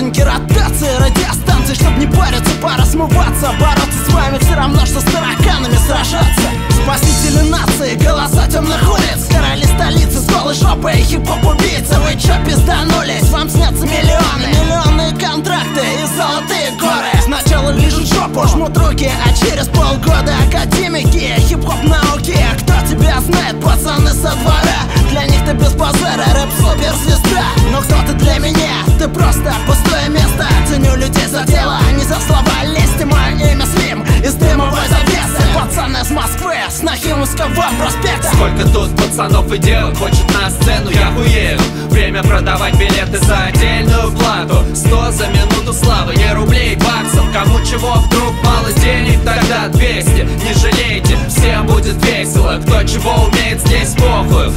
Дворники, ротации, радиостанции Чтоб не париться, пора смываться Бороться с вами все равно, что с тараканами сражаться. Спасители нации, голоса темных улиц Короли столицы с голой жопой и хип-хоп убийцы Вы чё пизданулись? Вам снятся миллионы Миллионные контракты и золотые горы. Сначала лежит жопу, жмут руки А через полгода академики Хип-хоп науки. Кто тебя знает, пацаны со двора Для них ты без базара, рэп суперзвезда. Но кто ты для меня? Ты просто пустое место. Ценю людей за дело, а не за слова. Лезть Мое имя Слим из дымовой завесы. Пацаны из Москвы, с Нахимовского проспекта. Сколько тут пацанов и дел хочет на сцену, я хуею. Время продавать билеты за отдельную плату. Сто за минуту славы, не рублей, баксов. Кому чего вдруг мало денег, тогда 200 Не жалейте, всем будет весело. Кто чего умеет, здесь похуй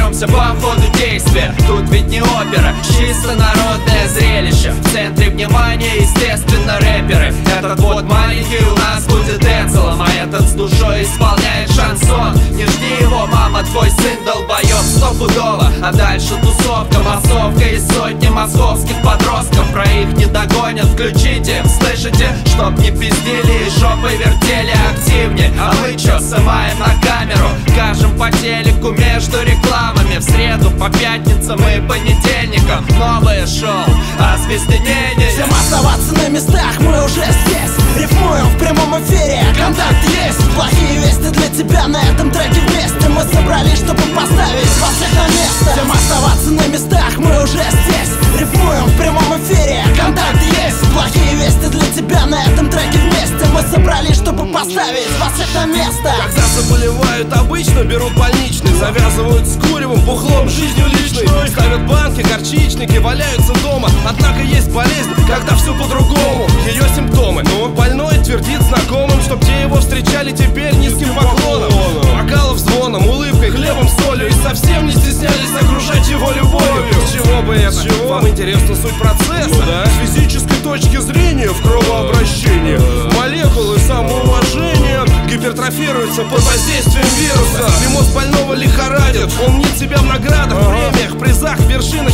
Разберемся по ходу действия. Тут ведь не опера, чисто народное зрелище. В центре внимания, естественно, рэперы. Этот вот маленький у нас будет Эцелом А этот с душой исполняет шансон. Не жди его, мама, твой сын долбоёб стопудово. А дальше тусовка, массовка и сотни московских подростков. Про их не догонят, включите, слышите? Чтоб не пиздили и жопы вертели активнее. А мы чё, сымаем на камеру Кажем по телеку между рекламами В среду по пятницам и понедельникам. Новое шоу о звезденении Всем оставаться на местах, мы уже здесь Рифмуем в прямом эфире, контакт есть. Плохие вести для тебя на этом треке вместе. Мы собрались, чтобы поставить вас на место. Всем оставаться на местах, мы уже здесь. Рифмуем в прямом эфире, контакт есть. Плохие вести для тебя на этом треке вместе. Мы собрались, чтобы поставить вас на место. Когда заболевают обычно, берут больничный. Завязывают с куревом, бухлом, жизнью личной. Ставят банки, горчичники, валяются дома. Однако есть болезнь, когда все по-другому. Ее симптомы, ну, больной твердит знакомым Чтоб те его встречали теперь низким поклоном. Бокалов звоном, улыбкой, хлебом, солью И совсем не стеснялись окружать его любовью. С чего бы это? Вам интересна суть процесса? С физической точки зрения в кровообращении. Молекулы самоуважения гипертрофируются под воздействием вируса. И мозг больного лихорадит Он мнит себя в наградах, премиях, призах, вершинах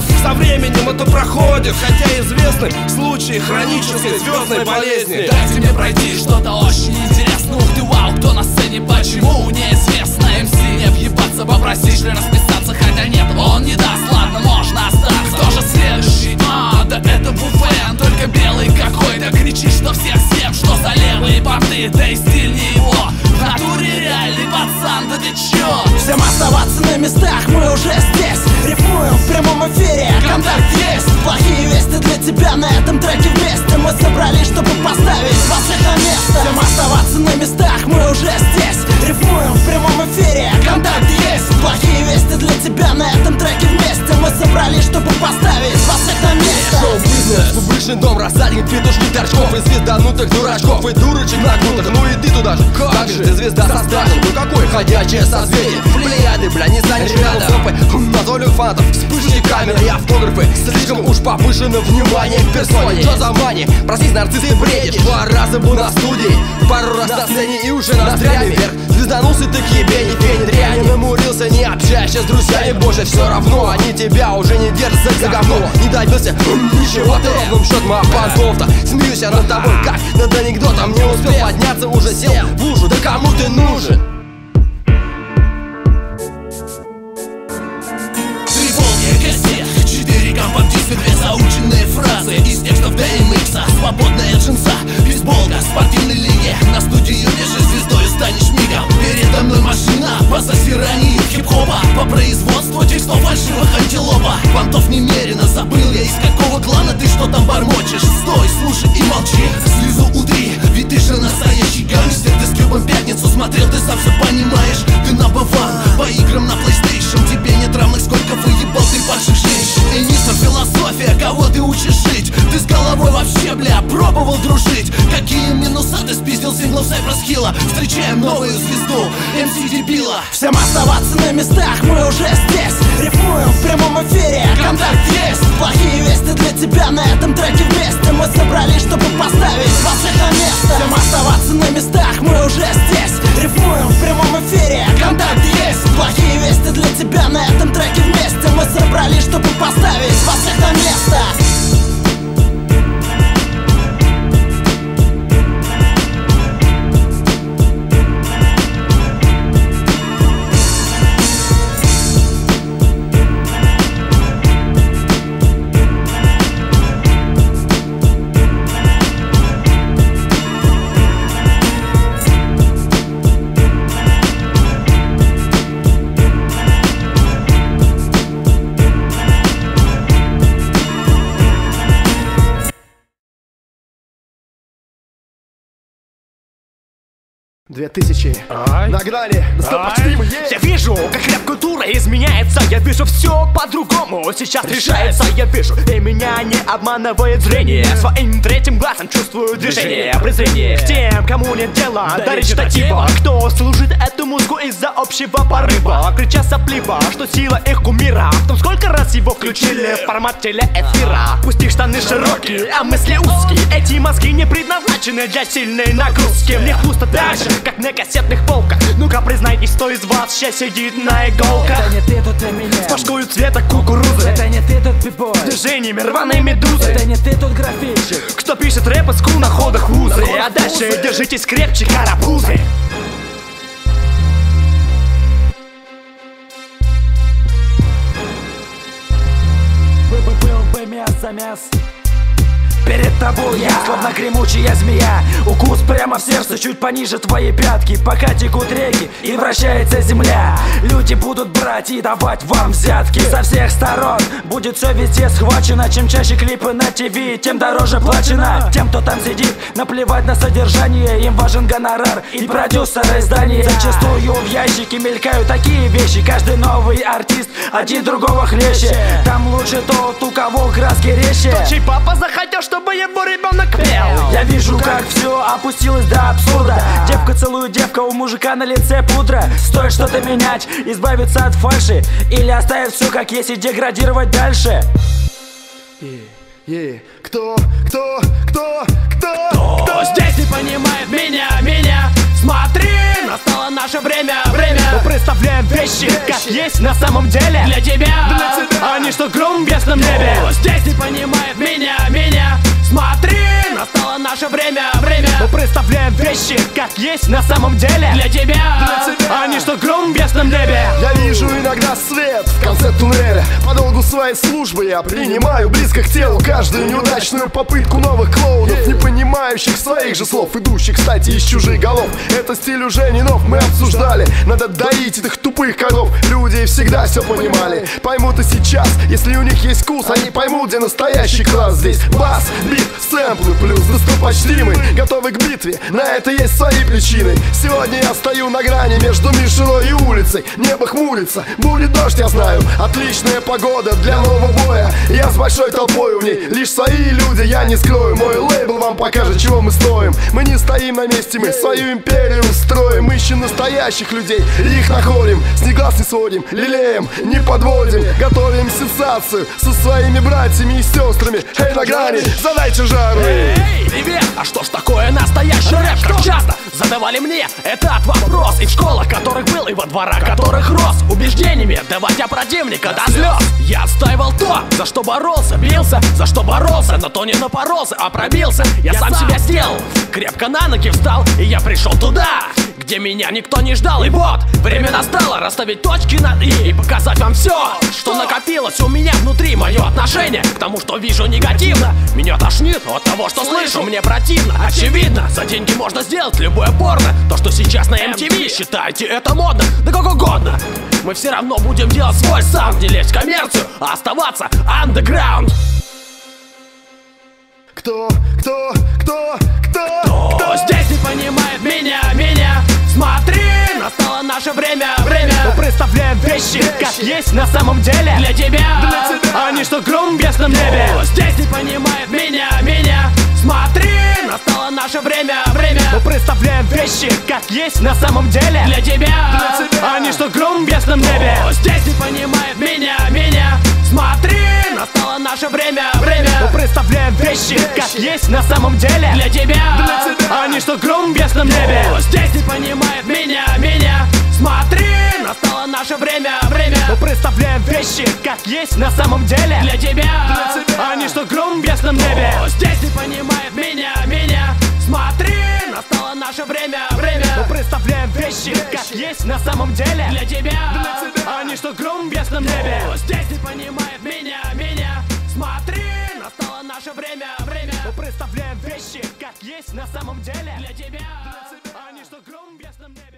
хит-парадов Со временем это проходит, хотя известны случаи хронической звездной болезни. Дайте мне пройти. Что-то очень интересно. Ух ты, вау, кто на сцене, почему, неизвестно? МС не въебаться, попросишь ли расписаться? Хотя нет, он не даст, ладно, можно остаться. Кто же следующий? А, да это Буфен Только белый какой-то кричит, что всех всем Что за левые порты, да и стиль не его В натуре реальный пацан, да ты чё? Всем оставаться на местах, мы уже здесь. Рифмуем в прямом эфире, контакт есть. Плохие вести для тебя на этом треке вместе. Мы собрались, чтобы поставить вас на место. Всем оставаться на местах, мы уже здесь. Рифмуем в прямом эфире, контакт есть. Плохие вести для тебя на этом треке вместе. Мы собрались, чтобы поставить вас на место. Шоу-бизнес, публичный дом, рассадник цветочных торчков И звезданутых дурачков, и дурочек нагнутых Ну и ты туда же, как же, ты звезда со стажем. Ну какой ходячее созвездие? Плеяды, бля, не станешь рядом Хопы, на долю фанатов, вспышки камеры и автографы Слишком уж повышено внимание к персоне. Что за мани? Простись, нарцисс, ты бредишь. Два раза был на студии, пару раз на сцене и уже ноздрями вверх. Звезданулся ты к ебени, фени дряни Намурился, не общаешься с друзьями. Боже, все равно, они тебя уже не держат за говно. Не добился ничего, ты ровным счетом опозов-то Смеюсь я над тобой, как над анекдотом. Не успел подняться, уже сел. В лужу Да кому ты нужен? Треволнее кассет, четыре компакт-диска, две заученные фразы Из текстов DMX, свободная джинса, бейсболка, спортивной лиге. На студию бежишь звездой, станешь мигом. Передо мной машина по засиранию хип-хопа. По производству текстов фальшивых антилопа. Понтов немерено, забыл я из какого клана ты что там бормочешь. Стой, слушай и молчи, слезу утри Ведь ты же настоящий гангстер, ты с Кьюбом пятницу смотрел, ты сам все понимаешь. Ты на баван, по играм на PlayStation. Тебе нет равных, сколько выебал ты падших женщин мистер философия, кого ты учишь жить? Ты с головой вообще, бля, пробовал дружить? Какие минуса ты спиздил синглов Cypress Хилла Встречаем новую звезду, MC Дебила. Всем оставаться на местах, мы уже здесь. Рифмуем в прямом эфире, контакт есть. Плохие вести для тебя на этом треке вместе. Мы собрались, чтобы поставить вас на место. Всем оставаться на местах, мы уже здесь. Рифмуем в прямом эфире, контакт есть. Плохие вести для тебя на этом треке вместе. Мы собрались, чтобы поставить вас всех на место 2000 Нагнали, достопочтимый Я вижу, как рэп-культура изменяется. Я вижу все по-другому. Сейчас решается, я вижу И меня не обманывает зрение. Своим третьим глазом чувствую движение Презрение. К тем, кому нет дела до речитатива Кто служит эту музыку из-за общего порыва? Крича сопливо, что сила их кумира. В том, сколько раз его включили в формат телеэфира. Пусть их штаны широкие, а мысли узкие. Эти мозги не предназначены для сильной нагрузки. В них пусто же, как на кассетных полках. Ну-ка признайтесь, кто из вас сейчас сидит на иголках? Это не ты, тут Эминем С башкою цвета кукурузы. Это не ты, тут бибой. Движениями рваной медузы. Это не ты, тут графичик Кто пишет рэп из на ходах вузы. А дальше держитесь крепче, карапузы. Был бы, был бы мяс замес Перед тобой я, словно гремучая змея. Укус прямо в сердце, чуть пониже твоей пятки. Пока текут реки и вращается земля. Люди будут брать и давать вам взятки. Со всех сторон будет все везде схвачено. Чем чаще клипы на ТВ, тем дороже плачено Тем, кто там сидит, наплевать на содержание. Им важен гонорар и продюсеры издания Зачастую в ящике мелькают такие вещи. Каждый новый артист один другого хлеще. Там лучше тот, у кого краски резче. Чей папа захотел, чтобы его ребенок пел. Я вижу, как все опустилось до абсурда. Девка целует девка, у мужика на лице пудра. Стоит что-то менять, избавиться от фальши. Или оставить все как есть и деградировать дальше. Кто, кто, кто, кто, Кто? Здесь не понимает меня, меня? Смотри, настало наше время, время. Мы представляем вещи, как есть на самом деле. Для тебя, для тебя. Они что гром в ясном небе? Кто здесь не понимает меня, меня Смотри, настало наше время, время. Мы представляем вещи, как есть на самом деле. Для тебя, для тебя. Они что гром в ясном небе. Я вижу иногда свет в конце туннеля. По долгу своей службы я принимаю близко к телу Каждую неудачную попытку новых клоунов Не понимающих своих же слов Идущих, кстати, из чужих голов. Это стиль уже не нов, мы обсуждали. Надо доить этих тупых коров. Люди всегда все понимали. Поймут и сейчас, если у них есть вкус Они поймут, где настоящий класс. Здесь бас, бит, сэмплы плюс достопочтимый Готовы к битве, на это есть свои причины. Сегодня я стою на грани между Мишиной и улицей. Небо хмурится, будет дождь, я знаю. Отличная погода для нового боя. Я с большой толпой в ней, лишь свои люди я не скрою. Мой лейбл вам покажет, чего мы стоим. Мы не стоим на месте, мы свою империю строим. Ищем настоящих людей, их находим. С неглаз не сводим, лелеем, не подводим. Готовим сенсацию со своими братьями и сестрами. Эй, на грани, задайте жару. Эй, привет! А что ж такое настоящий рэп? Как часто задавали мне этот вопрос? И в школах, которых был, и во дворах, которых рос. Убеждениями доводя противника до слез. Я отстаивал то, за что боролся, бился За что боролся, но то не напоролся, а пробился. Я сам себя сделал, крепко на ноги встал И я пришел туда, где меня никто не ждал. И вот, время настало расставить точки над «и» И показать вам все, что накопилось у меня внутри. Мое отношение к тому, что вижу негативно Меня тошнит от того, что слышу, мне противно Очевидно, за деньги можно сделать любое порно. То, что сейчас на MTV, считайте это модно. Да как угодно. Мы все равно будем делать свой саунд Не лезть в коммерцию, а оставаться underground. Кто, кто, кто, кто, Кто здесь не понимает меня, меня? Смотри, настало наше время, время. Мы представляем вещи, как есть на самом деле. Для тебя, для тебя. Они что гром в ясном небе? Здесь не понимает меня, меня Смотри, настало наше время, время. Мы представляем вещи, как есть на самом деле. Для тебя, для тебя. Они что гром в ясном небе? Кто здесь не понимает меня, меня. Смотри, настало наше время, время. Мы представляем вещи, как есть на самом деле. Для тебя, для тебя. Они что гром в ясном небе? Кто здесь не понимает меня, меня Смотри, настало наше время, время. Мы представляем вещи, как есть на самом деле. Для тебя, для тебя. Они что гром в ясном небе? Кто здесь не понимает меня, меня. Смотри, настало наше время, время. Мы представляем вещи, как есть на самом деле. Для тебя, для тебя. Они что гром в ясном небе? здесь не понимает меня, меня. Смотри, настало наше время, время. Мы представляем вещи, как есть на самом деле. Для тебя, для тебя. Они что гром в ясном небе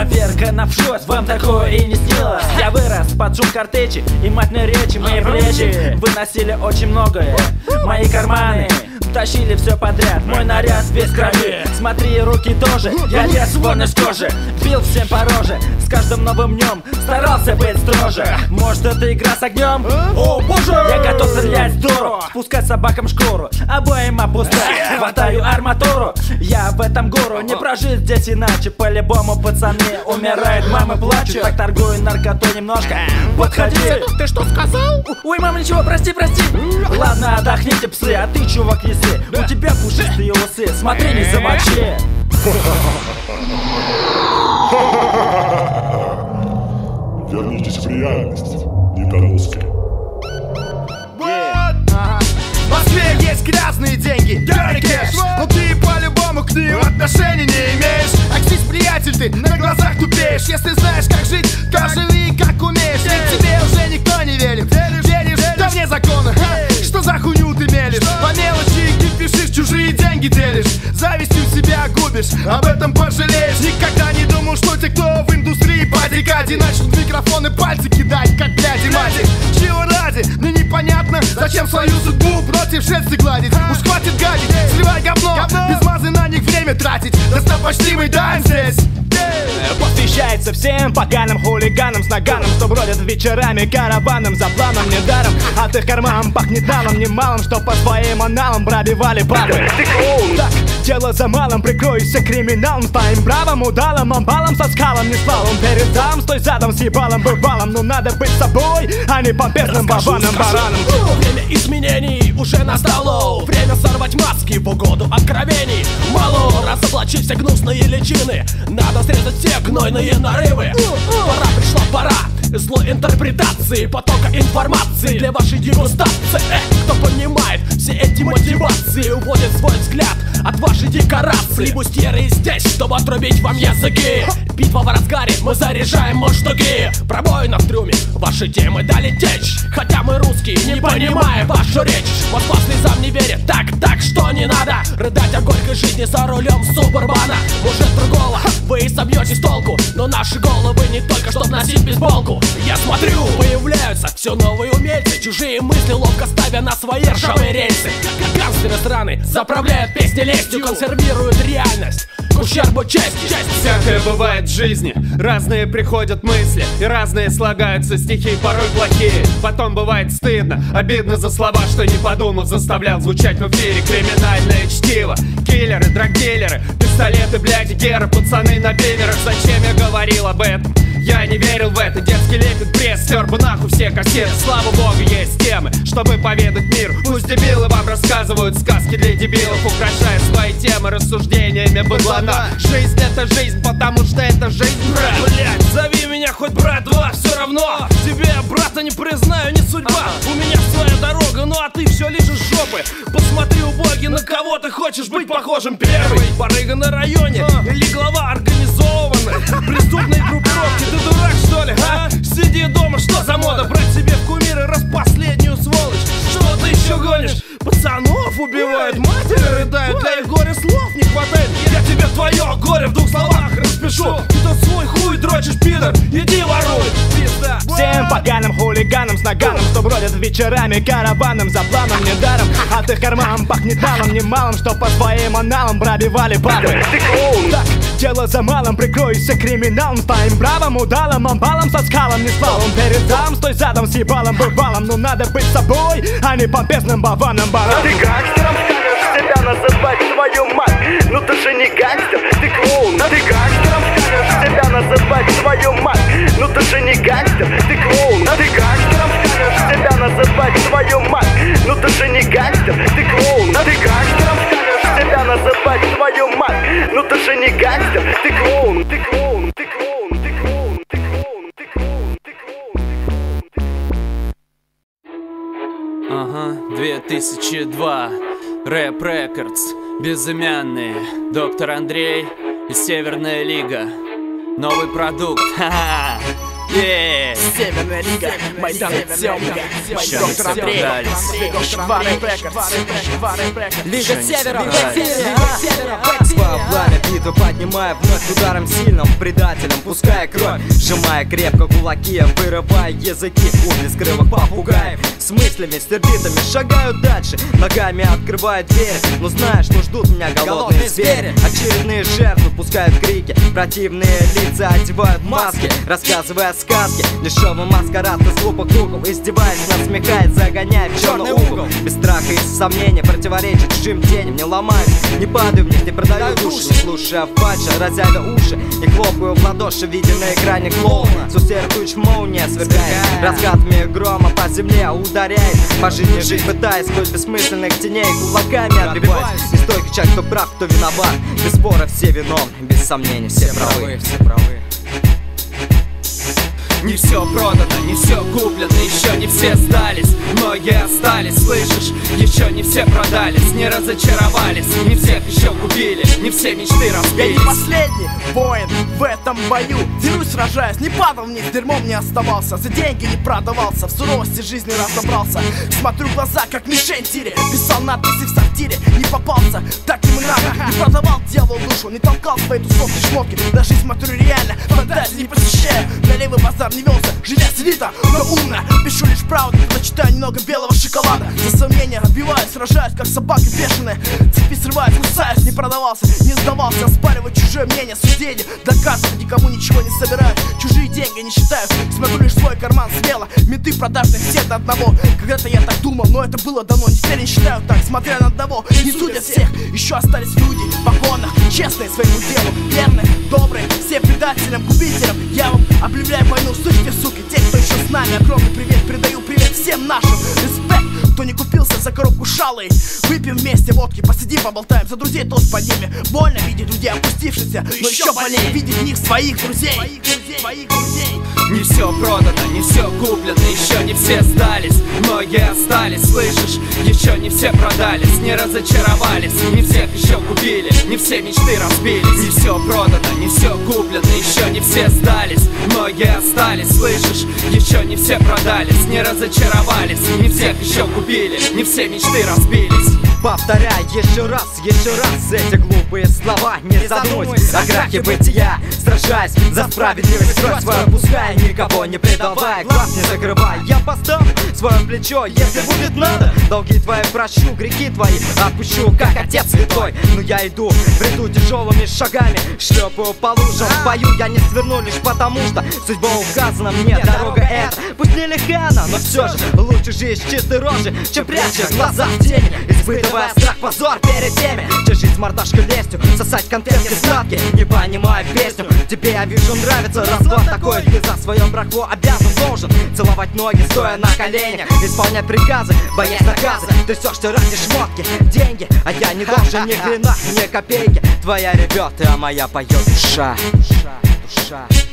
Проверка на вшивость, вам такое и не снилось. Я вырос под шум картечи и матной речи Мои плечи выносили очень многое. Мои карманы Тащили все подряд, мой наряд весь крови. Смотри, руки тоже, я лез вон из кожи. Бил всем по роже, с каждым новым днем Старался быть строже. Может это игра с огнем? О боже! Я готов стрелять в дуру, спускать собакам шкуру. Обоим опускать, хватаю арматуру. Я в этом гору, не прожить здесь иначе. По-любому пацаны умирают, мамы плачут. Так торгую наркотой немножко. Подходи. Ты что сказал? Ой, мама, ничего, прости, прости. Ладно, отдохните, псы, а ты, чувак, неси У тебя пушистые усы, смотри, не замочи. Вернитесь в реальность, недоноски. В Москве есть грязные деньги, dirty cash Но ты по-любому к ним отношения не имеешь. Аксись, приятель, ты на глазах тупеешь. Если знаешь, как жить, то живи, как умеешь. Ведь тебе уже никто не верит. Веришь, да вне закона. Ха, Что за хуйню ты мелешь? По мелочи кипишишь, чужие деньги делишь. Завистью себя губишь, об этом пожалеешь. Никогда не думал, что те, кто в индустрии бодикаде Начнут в микрофоны пальцы кидать, как бляди мати. Чего ради? Мне непонятно, зачем свою судьбу против шерсти гладить. Уж хватит гадить, сливай говно, без мазы на них время тратить. Достопочтимый дан здесь. Посвящается всем поганым хулиганам с наганом Что бродят вечерами караваном за планом недаром. От их карман пахнет налом немалым Что по своим аналам пробивали бабы. Так, дело за малым, прикройся криминалом С твоим правом, удалом, амбалом со скалом Не слалом перед зам, стой задом с ебалом бывалом. Но надо быть собой, а не помпезным бабаном бараном. Время изменений уже настало. Время сорвать маски в угоду откровений. Мало разоблачить все гнусные личины. Надо срезать все гнойные нарывы. Пора пришла пора злой интерпретации Потока информации. Для вашей дегустации Эх, кто понимает все эти мотивации Уводит свой взгляд от вашей декорации. Флибустьеры здесь, чтобы отрубить вам языки. Битва в разгаре, мы заряжаем муштуки. Пробоина в трюме, ваши темы дали течь. Хотя мы русские, не понимаем вашу речь. Москва слезам не верит, так, так, что не надо. Рыдать о горькой жизни за рулем субурбана Может другого, вы и собьетесь толку Но наши головы не только, чтоб носить бейсболку Я смотрю, появляются все новые умельцы Чужие мысли ловко ставя на свои ржавые рельсы. Гангстеры страны заправляют песни лестью Консервируют реальность. Ущербу чести Всякое бывает в жизни. Разные приходят мысли И разные слагаются стихи, порой плохие. Потом бывает стыдно Обидно за слова, что не подумал Заставлял звучать в эфире криминальное чтиво. Киллеры, драгдилеры Пистолеты, блядь, геры Пацаны на беверах Зачем я говорил об этом? Я не верил в это, детский лепет пресс Стер бы нахуй все кассеты, слава богу, есть темы Чтобы поведать мир. Пусть дебилы вам рассказывают сказки для дебилов Украшая свои темы рассуждениями быдлана. Жизнь это жизнь, потому что это жизнь, брат. Блять, зови меня хоть брат два, все равно. Тебе я брата не признаю, не судьба. У меня своя дорога, ну а ты все лежишь жопы. Посмотри, убоги, на кого ты хочешь быть похожим. Первый, барыга на районе Или глава организованной Преступной группировки, ты дурак что ли, а? Сиди дома, что за мода? Брать себе в кумиры, раз последнюю сволочь Что ты еще гонишь? Пацанов убивают, матери рыдают Для их горя слов не хватает. Я тебе твое горе в двух словах распишу. Ты тут свой хуй дрочишь, пидор, иди воруй. Пизда. Всем поганым хулиганам с наганом Что бродят вечерами караваном За планом недаром. От их карман пахнет налом немалым Что по своим аналам пробивали бабы. Так, дело за малым Прикройся криминалом. Твоим правом, удалом, амбалом Со скалом, не слалом. Перед стой задом с ебалом бывалом. Но надо быть собой, а не помпезным баваном бараном Ты гангстером скажешь себя называть твою мать. Ну ты же не гангстер, ты клоун. Ты гангстером скажешь себя называть твою мать. Ну ты же не гангстер, ты клоун. Ты гангстером скажешь себя называть твою мать. Ну ты же не гангстер, ты клоун. Ты гангстером скажешь себя называть твою мать. Ну ты же не гангстер, Ты клоун, ты клоун, Ага, 2002 Rap Records. Безымянные. Доктор Андрей и Северная Лига. Новый продукт, ха-ха. Северная лига, Майдан продались. Варен Рекордс Лига. Севера. Лига Севера, Свое пламя битву поднимая вновь ударом сильным Предателем пуская кровь Сжимая крепко кулаки Вырывая языки Угли скрывок попугаев. С мыслями сердитыми шагают дальше Ногами открывают двери. Но знаешь, что ждут меня голодные звери. Очередные жертвы пускают крики. Противные лица одевают маски Рассказывая сказки. Дешевый маскарад из глупых кукол Издеваясь, насмехает, загоняя в черный угол. Без страха и сомнения противоречит чужим теням Не ломаюсь, не падаю в них, не продаю души Не слушая фальша, разявя уши И хлопаю в ладоши, видя на экране клоуна. С усер туч молния сверкает. Раскатами грома по земле ударяет. По жизни жить пытаясь сквозь бессмысленных теней Кулаками отбиваясь Не стойко чать, кто прав, кто виноват. Без спора все виновны, без сомнений все правы Все правы Не все продано, не все куплено, еще не все сдались. Многие остались, слышишь, еще не все продались. Не разочаровались, не всех еще купили Не все мечты Я не разбились. последний воин в этом бою. Дерусь, сражаюсь, не падал вниз, дерьмом не оставался. За деньги не продавался, в суровости жизни разобрался. Смотрю в глаза, как мишень тире. Писал надписи в сортире, не попался. Так ему надо, не продавал дьявол душу Не толкал свои тусовки шмотки. Даже смотрю реально, фантазии не посещаю. На левый базар не велся, живя слито, но умно Пишу лишь правду, читаю немного белого шоколада. За сомнения отбиваюсь, сражаюсь, как собака бешеная. Цепи срываюсь, кусаюсь, не продавался, не сдавался. Оспаривать чужое мнение, суждение Доказывать никому ничего не собираю. Чужие деньги не считаю, смотрю лишь свой карман смело. Менты продажных все до одного. Когда-то я так думал, но это было давно. Теперь не считаю так, смотря на одного? Не судят всех, еще остались люди в погонах Честные своему делу, верные, добрые Все предателям, губителям. Я вам объявляю войну, слышите, суки Те, кто еще с нами, огромный привет Передаю привет всем нашим. Респект, кто не купился за коробку шалы. Выпьем вместе водки, посидим, поболтаем За друзей тост поднимем. Больно видеть людей опустившихся Но еще больнее видеть в них своих друзей. Своих друзей. Не все продано, не все куплено, еще не все сдались. Многие остались, слышишь, еще не все продались. Не разочаровались, не всех еще купили Не все мечты разбились. Не все продано, не все куплено, еще не все сдались. Многие остались, слышишь, еще не все продались. Не разочаровались, не всех еще купили Не все мечты разбились Повторяй еще раз, еще раз эти глупые слова. Не задумывайся о крахе бытия. Сражаясь за справедливость кровь свою Пускай никого не предавая, глаз не закрывай Я поставлю свое плечо, если будет надо Долги твои прощу, грехи твои отпущу Как отец святой, но я иду Приду тяжелыми шагами, шлепаю по лужам. В бою я не сверну лишь потому, что Судьба указана мне, дорога эта Пусть не легка она, но все же Лучше жить с чистой рожи, чем пряча глаза в тени Испытывая страх, позор перед теми Че жить с мордашкой лестью, сосать конфетки сладкие Не понимаю песню, тебе я вижу нравится Развод такой, ты за свое бракло обязан должен Целовать ноги, стоя на коленях. Исполнять приказы, боясь наказы. Ты все, что ради шмотки, деньги. А я не должен ни хрена, ни копейки. Твоя ревет, а моя поет душа. Душа, душа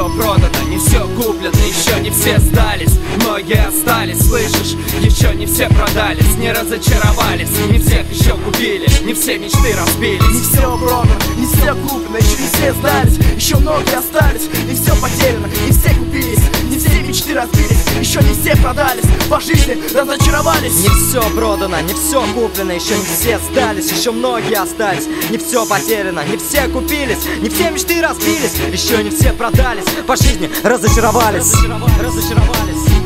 все продано, не все куплено, еще не все сдались. Многие остались, слышишь, еще не все продались Не разочаровались, не всех еще купили Не все мечты Не разбились все продано, не все куплено, еще не все сдались Еще многие остались, не все потеряно, не все купились Не мечты разбились, еще не все продались По жизни разочаровались Не все продано, не все куплено, еще не все сдались, еще многие остались, не все потеряно, не все купились, не все мечты разбились, еще не все продались, по жизни разочаровались. Разочаровались. Северная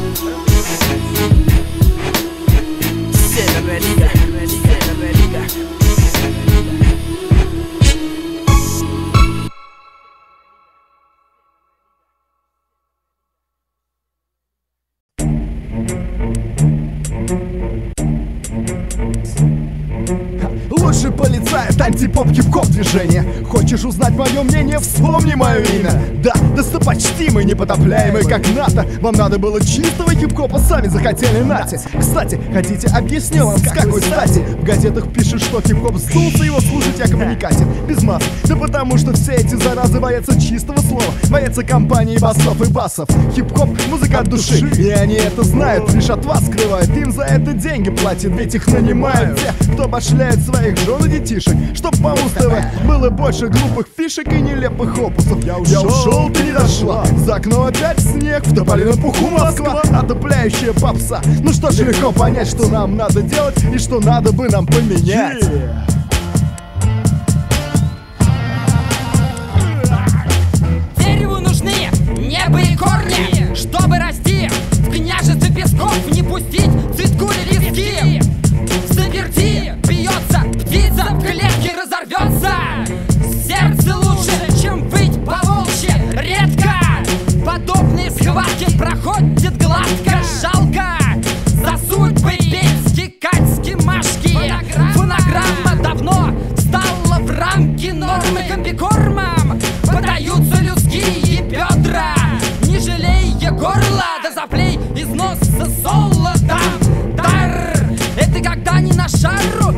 хип-хоп движения. Хочешь узнать мое мнение? Вспомни мое имя. Да, достопочтимый, непотопляемый, как НАТО. Вам надо было чистого хип-хопа, сами захотели нате. Кстати, хотите, объясню вам, с какой стати? В газетах пишут, что хип-хоп сдулся, его слушать якобы не катит Без масс, да потому что все эти заразы боятся чистого слова Боятся компании басов и басов. Хип-хоп — музыка от души, и они это знают Лишь от вас скрывают, им за это деньги платят Ведь их нанимают те, кто башляет своих жен и детишек Чтоб по ТВ было больше глупых фишек и нелепых опусов Я ушел, Я ушел ты не дошла. За окном опять снег, в тополином пуху Москва. Отопляющая попса. Ну что ж, легко понять, что нам надо делать И что надо бы нам поменять. Yeah. Дереву нужны небо и корни Чтобы расти. В княжестве песков Не пустить цветку листки проходят гладко Жалко. За судьбы Петьки, Катьки, Машки. Фонограмма. Давно стала в рамки нормы. Комбикормом Подаются людские бедра. Не жалея горла, да заплей из носа золотом. Дар — это когда не на шару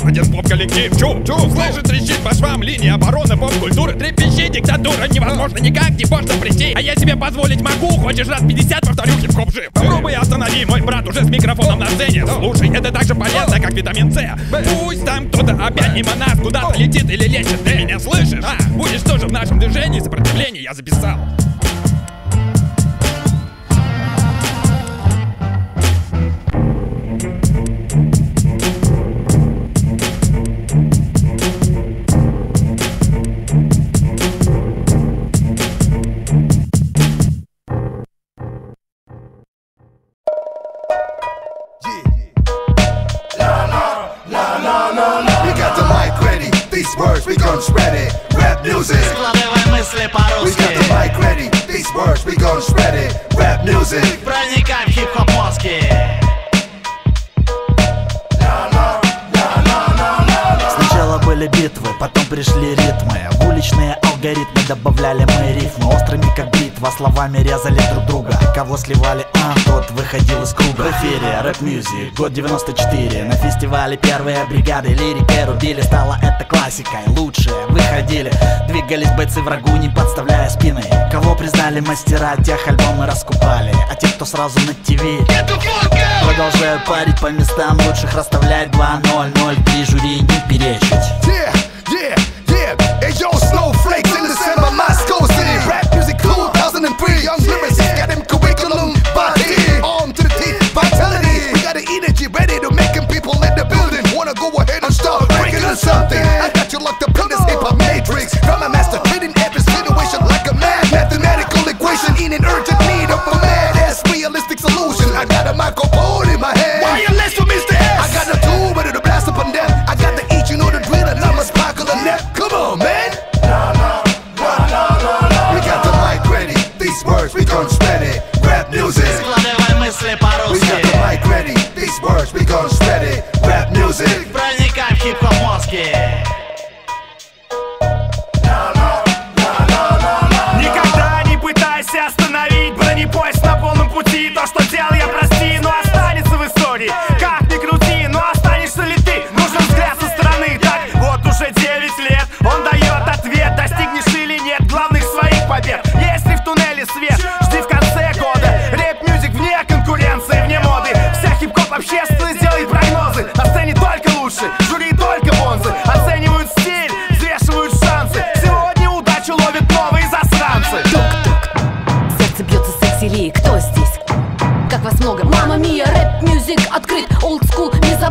выходит еще один поп-коллектив Чу, чу, слышит, трещит по швам линия обороны поп-культуры. Трепещи, диктатура, невозможно никак, не можно прийти А я себе позволить могу, хочешь раз 50, повторю хип-хоп жив. Попробуй останови, мой брат уже с микрофоном на сцене. Слушай, это так же полезно, как витамин С. Пусть там кто-то опять мимо нас куда-то летит или лечит Ты меня слышишь? А, будешь тоже в нашем движении сопротивление я записал были битвы, потом пришли ритмы. В уличные алгоритмы добавляли мы рифмы Острыми как бритва, словами резали друг друга. Кого сливали, а тот выходил из круга. В эфире рэп мьюзик, год 94 На фестивале первые бригады лирикой рубили Стало это классикой, лучшие выходили Двигались бойцы врагу, не подставляя спины. Кого признали мастера, тех альбомы раскупали. А те, кто сразу на ТВ Продолжают парить по местам Лучших расставлять 2-0-0 При жюри не перечить Yeah, yeah, yeah. Hey yo, snowflakes in December, Moscow City. Rap music cool, 2003. Young lyricists got them curriculum body. On to the teeth, vitality. We got the energy ready to making people in the building. Wanna go ahead and start breaking or something. I got you locked up in this hip hop matrix. Drama master, hitting every situation like a mad mathematical equation. In an urgent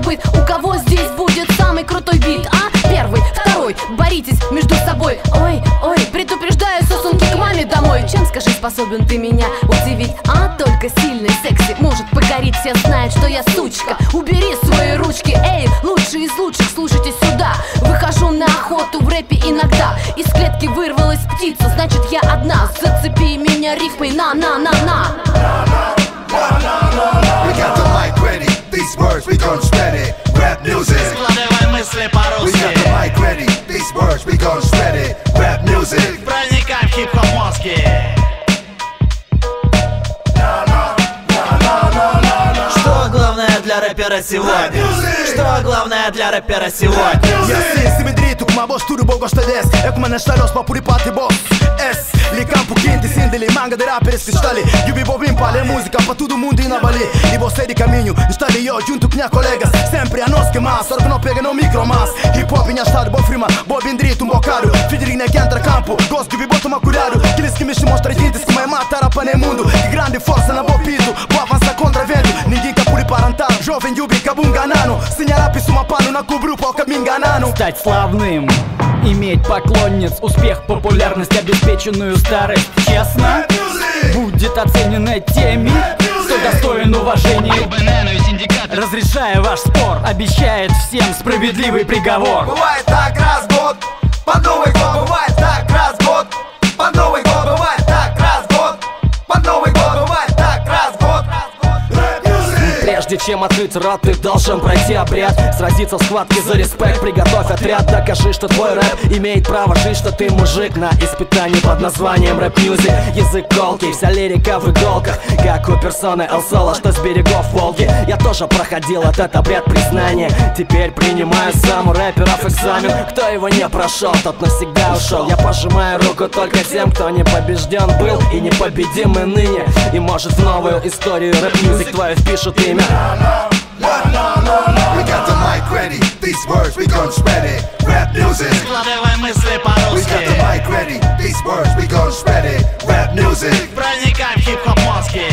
забыт У кого здесь будет самый крутой бит, а? Первый, второй, боритесь между собой. Ой, ой, предупреждаю сосунки к маме домой. Чем, скажи, способен ты меня удивить? А? Только сильный секси может покорить. Все знают, что я сучка. Убери свои ручки, эй, лучший из лучших, слушайте сюда. Выхожу на охоту в рэпе иногда. Из клетки вырвалась птица, значит я одна. Зацепи меня рифмой на-на-на-на для рэпера сегодня? Что главное для рэпера сегодня? Я си ведрито com uma postura boa gosta desse É como nas taros para puri pati boss S Li campo quente, sindeli, manga de rappers que está ali E o bebop limpa, é música para todo mundo e na Bali E você de caminho, está ali eu junto com minha colegas Sempre a nós que mais, só que não pega no micro mais Hip hop minha estado, boa frima, boa bendrito, um bocado Fidrina que entra campo, gosto de bebop toma cuidado Aqueles que me mostra gente que vai matar a pane mundo Que grande força na boa piso, boa avança contra vento Ninguém que puri para antar, jovem yubi cabunga nano Senhora piso uma pano na cubru, poca me enganando Стать славным Иметь поклонниц, успех, популярность, обеспеченную старость. Честно, будет оценено теми, кто достоин уважения. Разрешая ваш спор, обещает всем справедливый приговор. Бывает так раз в год, под Новый год. Бывает так раз Прежде чем открыть рот, ты должен пройти обряд. Сразиться в схватке за респект, приготовь отряд. Докажи, что твой рэп имеет право жить Что ты мужик. На испытании под названием рэп-мюзик Язык колкий, вся лирика в иголках. Как у персоны Эл Соло, что с берегов Волги. Я тоже проходил этот обряд признания. Теперь принимаю сам у рэперов экзамен. Кто его не прошел, тот навсегда ушел. Я пожимаю руку только тем, кто не побежден был И непобедим и ныне. И может в новую историю рэп-мюзик твою впишут имя We got the mic ready, these words we gon' spread it. Rap music. Складывай мысли We got по-русски the mic ready, these words we gon' spread it. Rap music. Проникай в хип-хоп мозги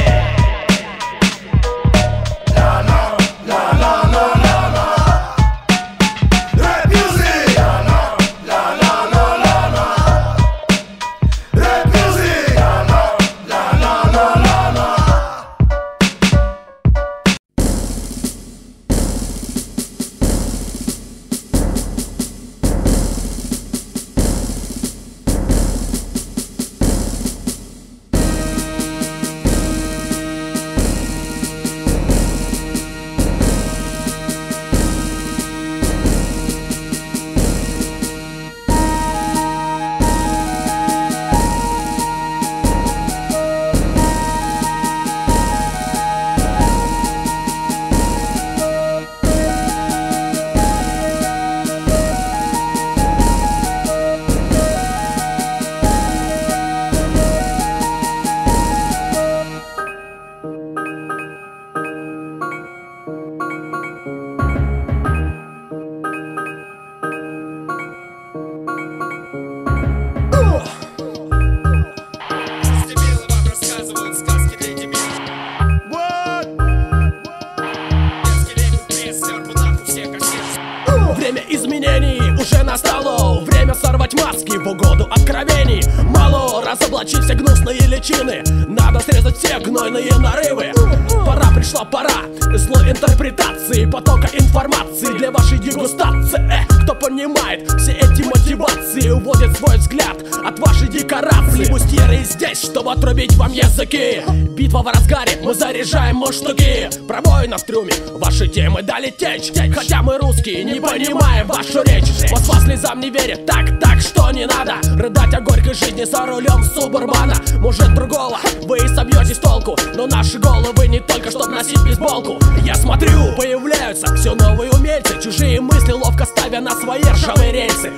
Чтобы отрубить вам языки. Битва в разгаре, мы заряжаем муштуки Про воина в трюме, ваши темы дали течь. Хотя мы русские, не понимаем вашу речь. Москва слезам не верит, так, так, что не надо. Рыдать о горькой жизни за рулем субурбана. Может другого, вы и собьетесь толку. Но наши головы не только, чтоб носить бейсболку. Я смотрю, появляются все новые умельцы. Чужие мысли ловко ставя на свои ржавые рельсы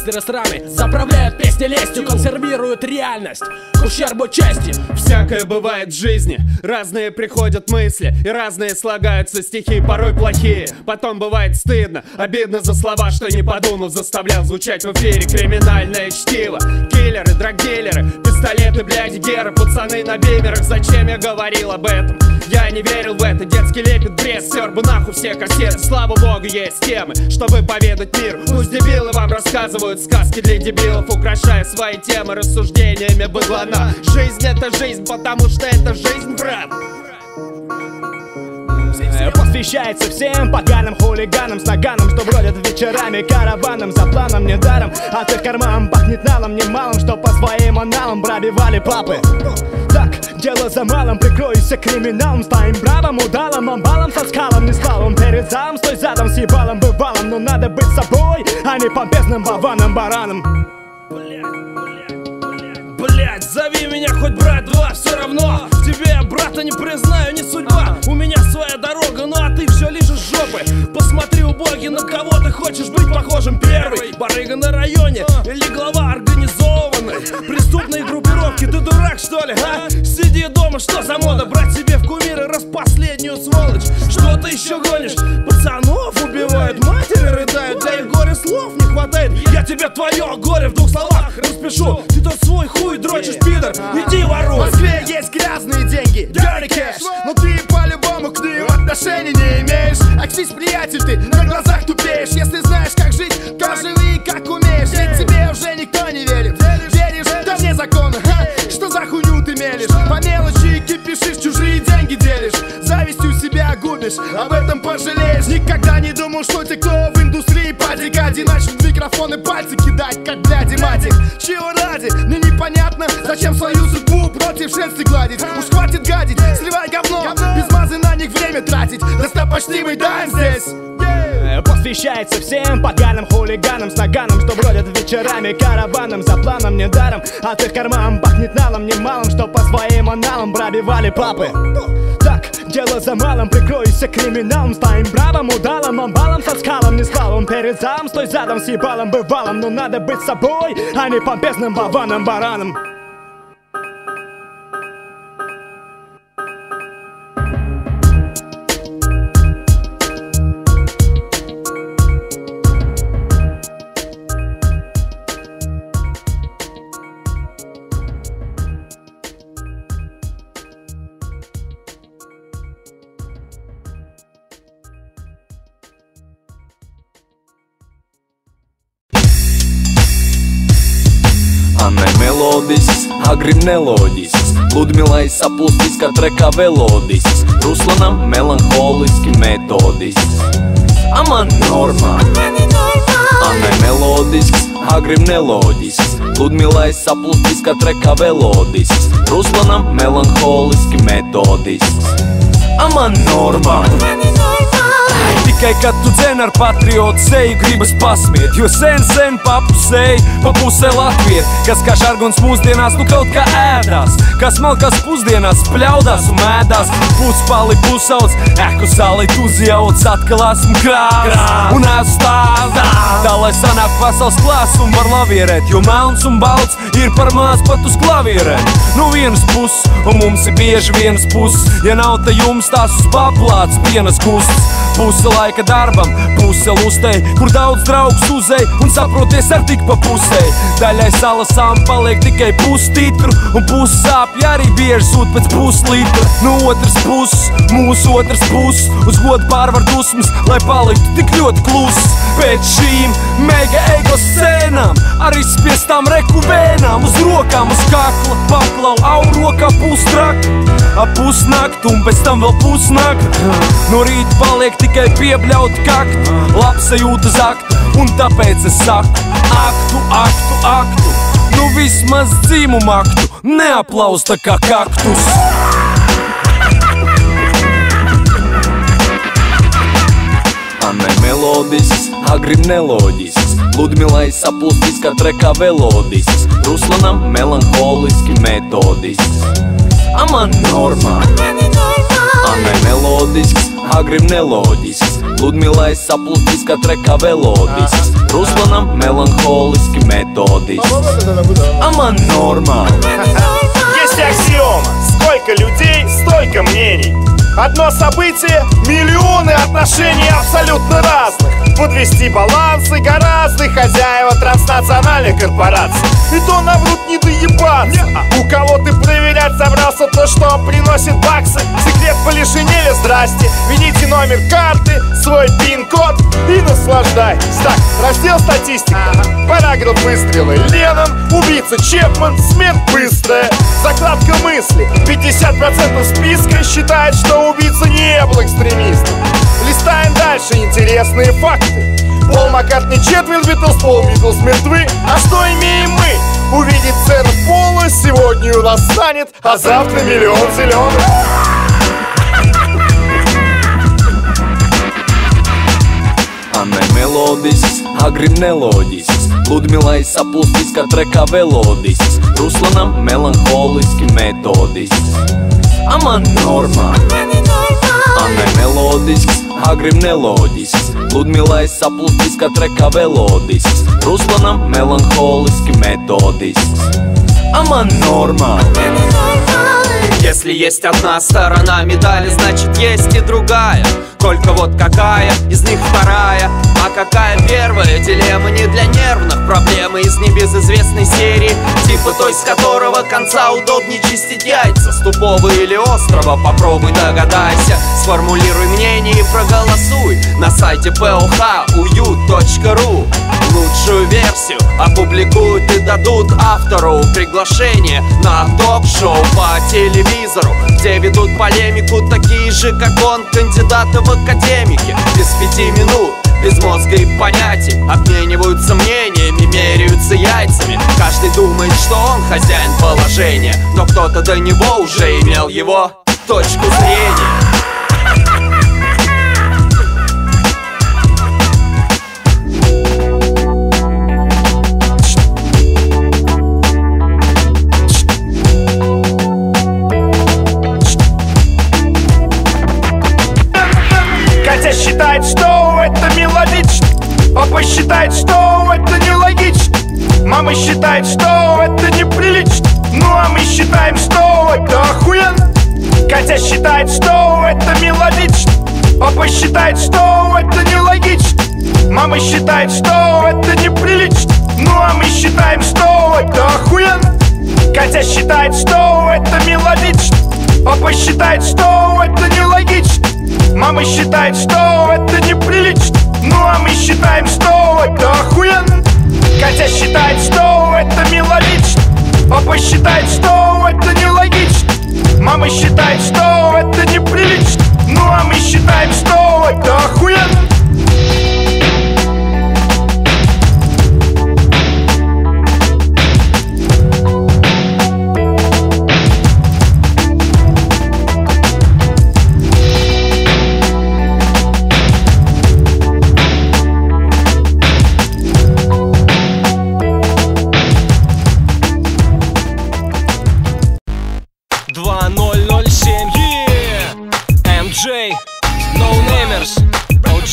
Ганс мастеры сраны Заправляют песни лестью, консервируют реальность. К ущербу чести. Всякое бывает в жизни. Разные приходят мысли И разные слагаются стихи, порой плохие Потом бывает стыдно, обидно за слова Что не подумал, заставлял звучать в эфире Криминальное чтиво. Киллеры, драгдилеры, пистолеты, блядь, геры. Пацаны на бимерах, зачем я говорил об этом? Я не верил в это, детский лепет бред Стер бы нахуй все кассеты, слава богу, есть темы Чтобы поведать мир, пусть дебилы вам рассказывают Сказки для дебилов, украшая свои темы Рассуждениями быдлана. Жизнь это жизнь, потому что это жизнь, брат. Посвящается всем поганым хулиганам С наганом, что бродят вечерами караваном. За планом недаром, от их карман пахнет налом Немалым, что по своим аналам пробивали папы дело за малым, прикроюсь криминалом Ставим бравым, удалом, амбалом со скалом Не спалом перед залом, стой задом, с ебалом бывалом. Но надо быть собой, а не помпезным баваном бараном Блять, зови меня хоть брат два, все равно Тебе я брата не признаю, не судьба. У меня своя дорога, ну а ты все лежишь жопы. Посмотри, убогий, на кого ты хочешь быть похожим. Первый, барыга на районе Или глава организованной? Преступной группировки, ты дурак что ли, а? Сиди дома, что за мода? Брать себе в кумиры, раз последнюю сволочь. Что ты еще гонишь? Пацанов убивают, матери рыдают. Для их горе слов не хватает. Я тебе твое горе в двух словах распишу. Ты тот свой хуй дрочишь, пидор, иди В воруй Москве есть грязные деньги, dirty cash. Но ты по-любому к ним отношений не имеешь. Оксись, приятель, ты на глазах тупеешь. Если знаешь, как жить, то живи как умеешь. Ведь тебе уже никто не верит. Веришь, да вне закона, ха, что за хуйню ты мелешь? По мелочи кипишишь, чужие деньги делишь. Завистью себя губишь, об этом пожалеешь. Никогда не думал, что те, кто в индустрии. Падикади Начнут в микрофоны пальцы кидать, как бляди мать Чего ради, мне непонятно, зачем свою судьбу против шерсти гладить? Уж хватит гадить, сливай говно, без мазы на них время тратить. Достопочтимый дайм здесь. Посвящается всем поганым хулиганам С наганом, что бродят вечерами караваном. За планом недаром, от их карман пахнет налом. Немалым, что по своим аналам пробивали папы дело за малым, прикроюсь криминалом Ставим бравым, удалом, амбалом со скалом Не слалом перед залом, стой задом с ебалом бывалом Но надо быть собой, а не помпезным баваном ir neloģisks. Ludmilai saplūstīs kā trekā velodisks Ruslanam melanholiski metodisks A man normāli. A ne melodisks, a grib neloģisks. Ludmilai saplūstīs kā trekā velodisks Ruslanam melanholiski metodisks A man normāli. Tikai kad tu dzen ar patriotu seju gribas pasmiet. Jo sen, sen papusēji, pa pusē Latvija Kas kā žargons mūsdienās, nu kaut kā ēdās. Kas malkas pusdienās, pļaudās un mēdās. Puspali pusauts, eku salit uzjauts Atkal esmu krāvs un esmu stāvs Tā lai sanāk pasaules klās un var lavierēt Jo melns un balts ir par maz pat uz klavierēm. Nu vienas puses, un mums ir bieži vienas puses Ja nav te jums tās uz paplāts pienas kustas Puse laika darbam, puse lustei Kur daudz draugs uzei un saproties ar tik pa pusē Daļai salasām paliek tikai pustitru Un pussāpji arī bieži sūt pēc puslitra No otras puses, mūsu otras puses Uz godu pārvar dusmas, lai paliktu tik ļoti kluss Pēc šīm mega ego scēnām Ar izspiestām reku vēnām Uz rokām, uz kakla, paklau, au rokā pustrak Ap pusnakt un pēc tam vēl pusnakt. No rīta paliek tikai piebļaut kaktu Labsajūta zaktu Un tāpēc es saku Aktu, aktu, aktu. Nu vismaz dzīmumu aktu Neaplaus tā kā kaktus. Anne melodisks, agri neloģisks Ludmilai saplustis, kā treka velodisks Ruslanam melanholiski metodisks Aman normā Anne melodisks, agri neloģisks Ludmilai saplus diska treka velodisks Ruslanam melanholiski metodisks А man normāli Есть аксиома Сколько людей, столько мнений Одно событие, миллионы отношений абсолютно разных Подвести балансы гораздо хозяева транснациональных корпораций И то наврут не доебаться. У кого ты проверять собрался то, что приносит баксы? Секрет полишинели, здрасте. Введите номер карты, свой пин-код и наслаждайтесь. Так, раздел статистика. Параграф выстрелы Леном, убийца Чепман, смерть быстрая. Закладка мысли. 50% списка считает, что убийца не был экстремистом. Листаем дальше. Интересные факты Пол Маккартни четверть Битлз, Пол Битлз мертвы А что имеем мы? Увидеть цену пола сегодня у нас станет А завтра миллион зеленых Anne melodisks, agri neloģisks Ludmilai saplus diska treka velodisks Ruslanam melanholiski metodisks A man normāli Anne melodisks, agrim neloģisks Ludmilai saplūstīs kā trekā velodisks Ruslanam melanholiski metodisks Aman normāli! Aman normāli! Если есть одна сторона медали, значит есть и другая. Только вот какая из них вторая? А какая первая? Дилемма не для нервных Проблемы из небезызвестной серии. Типа той, с которого конца удобнее чистить яйца. С тупого или острова попробуй догадайся. Сформулируй мнение и проголосуй. На сайте pohuyut.ru Лучшую версию опубликуют и дадут автору приглашение на ток-шоу по телевизору Где ведут полемику такие же, как он, кандидаты в академики. Без пяти минут, без мозга и понятий Обмениваются мнениями, меряются яйцами. Каждый думает, что он хозяин положения Но кто-то до него уже имел его точку зрения Мама считает, что это неприлично Ну а мы считаем, что это охуенно Катя считает, что это мелодично Папа считает, что это нелогично Мама считает, что это неприлично Ну а мы считаем, что это охуенно Катя считает, что это мелодично Папа считает, что это нелогично Мама считает, что это неприлично Ну а мы считаем, что это охуенно Катя считает, что это мелодично. Папа считает, что это нелогично. Мама считает, что это неприлично. Ну а мы считаем, что это охуенно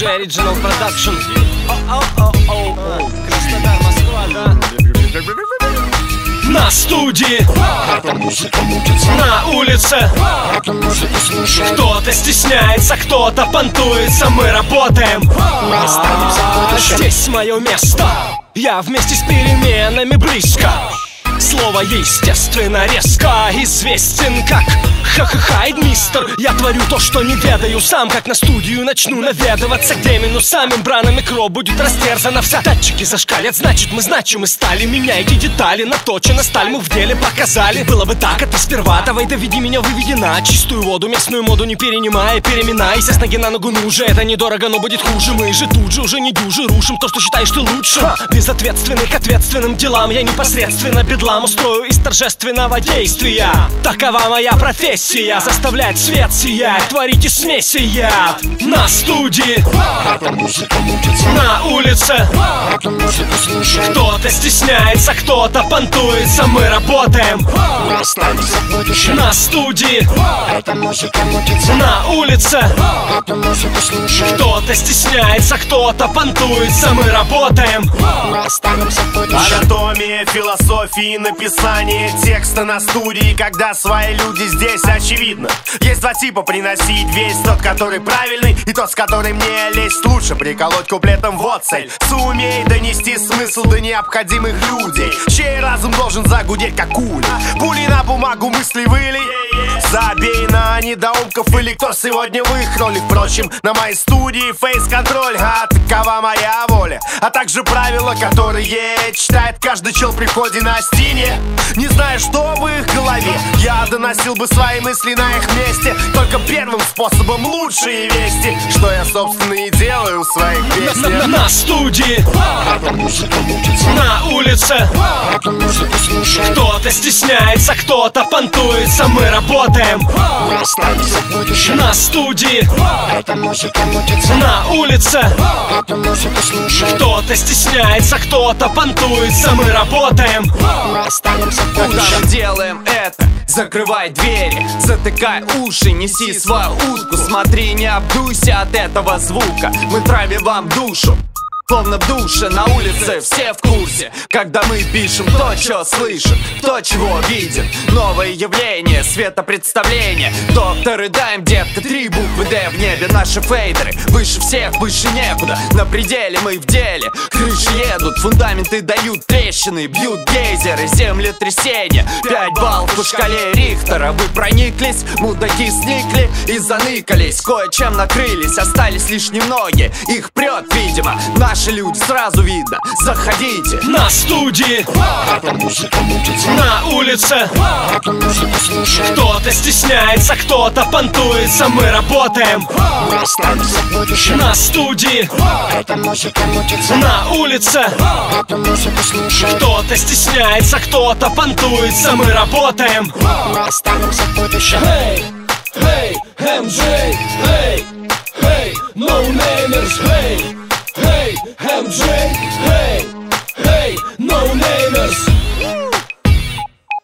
Original Production. Краснодар, Москва, да? На студии. На улице. Кто-то стесняется, кто-то понтуется. Мы работаем. Здесь мое место. Я вместе с переменами близко. Слово естественно резко известен как Ха-ха-хайд, мистер. Я творю то, что не ведаю сам. Как на студию начну наведываться Где минусами брана микро будет растерзана. Вся Датчики зашкалят, значит мы значимы стали. Меняйте детали, наточена сталь мы в деле показали. Было бы так, а ты сперва. Давай доведи меня выведи на Чистую воду, местную моду не перенимай Переминайся с ноги на ногу, ну же Это недорого, но будет хуже. Мы же тут же уже не дюжи Рушим то, что считаешь ты лучшим Безответственный к ответственным делам. Я непосредственно бедлам устрою из торжественного действия. Такова моя профессия За Заставлять свет сиять, творите смеси яд На студии. На улице. Кто-то стесняется, кто-то понтуется Мы работаем. На студии. На улице. Кто-то стесняется, кто-то понтуется Мы работаем. Анатомия, философии, написание текста на студии Когда свои люди здесь, очевидно. Есть два типа приносить весь Тот, который правильный и тот, с которым мне лезть. Лучше Приколоть куплетом вот цель Сумей донести смысл до необходимых людей. Чей разум должен загудеть, как куля? Пули на бумагу мысли выли. Забей на недоумков или кто сегодня в их роли Впрочем, на моей студии фейс-контроль. А такова моя воля? А также правила, которые читает каждый чел при входе на стене. Не знаю, что в их голове Я доносил бы свои мысли на их месте. Только первым способом лучшие вести. Что я, собственно, и делаю в своих на, на, песнях. на студии. На улице. Кто-то стесняется, кто-то понтуется. Мы работаем. На студии. На улице. Кто-то стесняется, кто-то понтуется. Мы работаем. Мы делаем это? Закрывай двери, затыкай уши, неси свою утку. Смотри, не обдуйся от этого звука. Мы травим вам душу Словно в душе на улице все в курсе. Когда мы пишем то, что слышим, то, чего видим. Новое явление, светопредставление. Докторы, даем, детка, три буквы Д в небе. Наши фейдеры, выше всех, выше некуда. На пределе мы в деле, крыши едут Фундаменты дают трещины, бьют гейзеры Землетрясения, пять баллов по шкале Рихтера. Вы прониклись, мудаки сникли и заныкались. Кое-чем накрылись, остались лишь немногие. Их прет, видимо, наши люди, сразу видно. Заходите. На студии. На улице. Кто-то стесняется, кто-то понтуется. Мы работаем. На студии. На улице. Кто-то стесняется, кто-то понтуется. Мы работаем. Эй, эй, МJ, эй, эй, no namers, эй, эй, МJ, эй, эй, no namers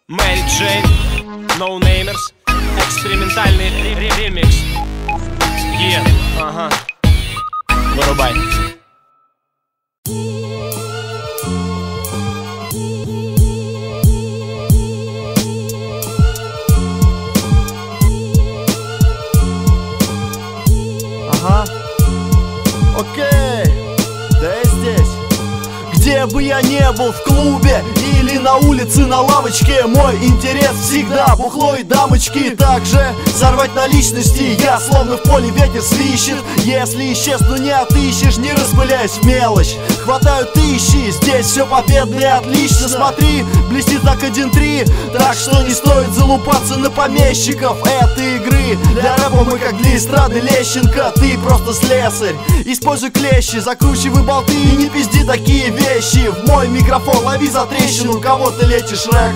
Мэри Джейн, No Namers, экспериментальный ре- ре- ремикс. Е, ага. Вырубай. Улице на лавочке. Мой интерес всегда бухло и дамочки. Также сорвать на личности Я словно в поле ветер свищет. Если исчезну не отыщешь, не распыляясь в мелочь Хватаю тысячи, здесь все победно отлично. Смотри, блестит так 1-3 Так что не стоит залупаться на помещиков этой игры. Для рэпа мы как для эстрады Лещенко. Ты просто слесарь. Используй клещи, закручивай болты И не пизди такие вещи. В мой микрофон лови за трещину Кого ты лечишь, рэк?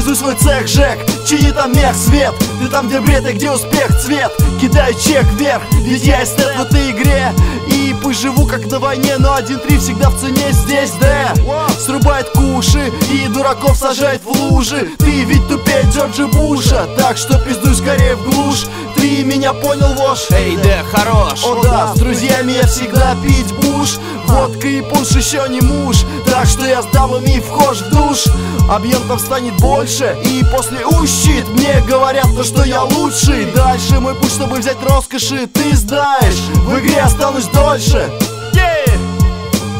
Пиздуй свой цех, Жек Чини там мех, свет. Ты там, где бред и где успех, цвет. Кидай чек вверх Ведь я эстет в этой игре. И пусть живу как на войне Но 1-3 всегда в цене здесь, да. Срубает куши И дураков сажает в лужи. Ты ведь тупее Джорджа Буша Так что пиздуй скорее в глушь. Ты меня понял, вож? Эй, да, хорош. О да, с друзьями я всегда пить буш Водка и пунш еще не муж Так что я с дамами вхож в душ. Объемтов станет больше И после ущит. Мне говорят то, что я лучший. Дальше мой путь, чтобы взять роскоши. Ты знаешь, в игре останусь дольше.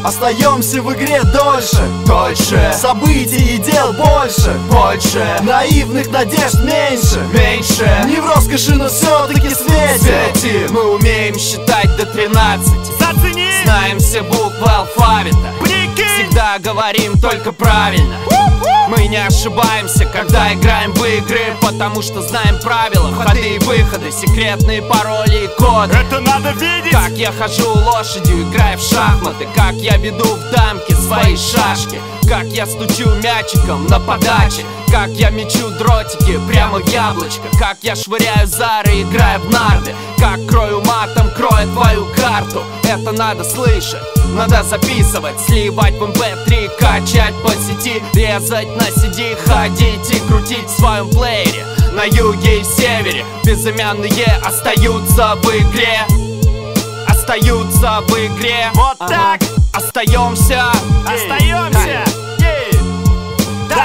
Остаемся в игре дольше. Дольше. Событий и дел больше. Больше. Наивных надежд меньше. Меньше. Не в роскоши, но все-таки светим. Свети, мы умеем считать до 13 Зацени! Знаем все буквы алфавита. Всегда говорим только правильно Мы не ошибаемся, когда играем в игры Потому что знаем правила, входы и выходы секретные пароли и коды Это надо видеть! Как я хожу лошадью, играя в шахматы. Как я веду в дамки свои шашки. Как я стучу мячиком на подаче. Как я мечу дротики прямо в яблочко. Как я швыряю зары, играя в нарды. Как крою матом, кроя твою карту. Это надо слышать, надо записывать. Сливать в mp3, качать по сети Резать на CD, ходить и крутить в своем плеере. На юге и севере Безымянные остаются в игре. Остаются в игре. Вот так! Остаемся. Остаемся!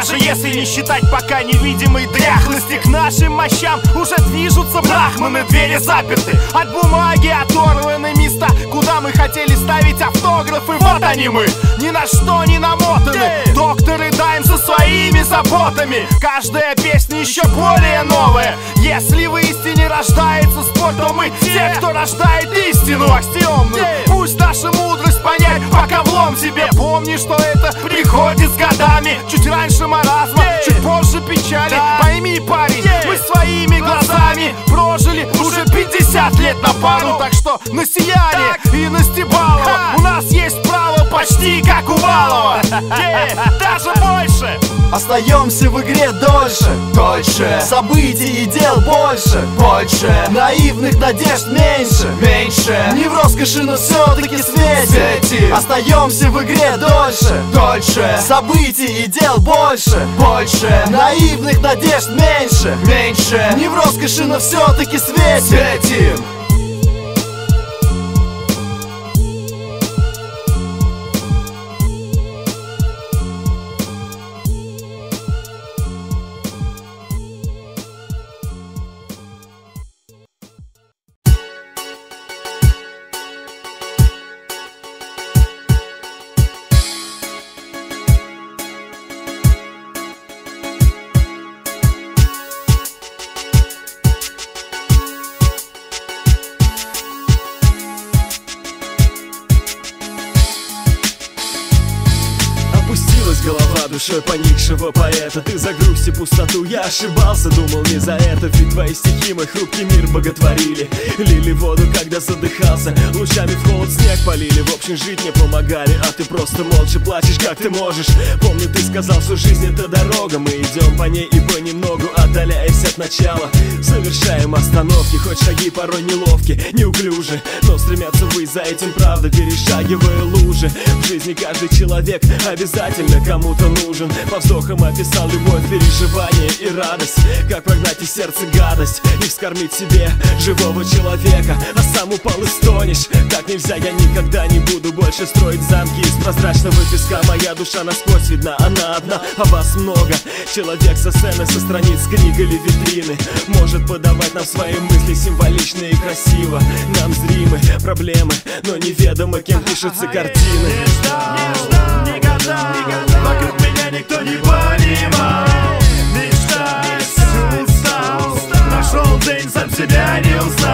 Даже если не считать пока невидимой дряхлости. К нашим мощам уже движутся брахманы Двери заперты, от бумаги оторваны места Куда мы хотели ставить автографы. Вот они мы, ни на что не намотаны. Докторы Дайм со своими заботами. Каждая песня еще более новая. Если в истине рождается спор То мы те, кто рождает истину. Аксиомную Пусть наша мудрость понять, пока влом себе. Помни, что это приходит с годами. Чуть раньше маразма, чуть позже печали. Пойми, парень, мы своими глазами Прожили уже 50 лет на пару. Так что на сияние и на Стебалова У нас есть право почти как у Балова Е, Даже больше. Остаемся в игре дольше. Дольше. Событий и дел больше. Больше. Наивных надежд меньше. Меньше. Не в роскоши, но все-таки Светит. Остаемся в игре дольше. Дольше. Событий и дел больше. Больше. Наивных надежд меньше. Меньше. Не в роскоши, но все-таки светит. Светим душой поникшего поэта Ты за грусть и пустоту, я ошибался, думал не за это. Ведь твои стихи мой хрупкий мир боготворили. Лили воду, когда задыхался, лучами в холод снег полили. В общем, жить не помогали, а ты просто молча плачешь, как ты можешь? Помню, ты сказал, что жизнь это дорога. Мы идем по ней и понемногу, отдаляясь от начала. Совершаем остановки, хоть шаги порой неловки, неуклюжи. Но стремятся вы за этим, правда, перешагивая лужи. В жизни каждый человек обязательно кому-то нужен. По вздохам описал любовь, переживание и радость. Как прогнать из сердца гадость? И вскормить себе живого человека. А сам упал и стонешь. Так нельзя, я никогда не буду больше строить замки из прозрачного песка. Моя душа насквозь видна, она одна, а вас много. Человек со сцены, со страниц книг или витрины. Может подавать нам свои мысли символично и красиво. Нам зримы проблемы, но неведомо кем пишутся картины. Никогда вокруг меня никто не понимал. Мечтать устал. Нашел день, сам себя не узнал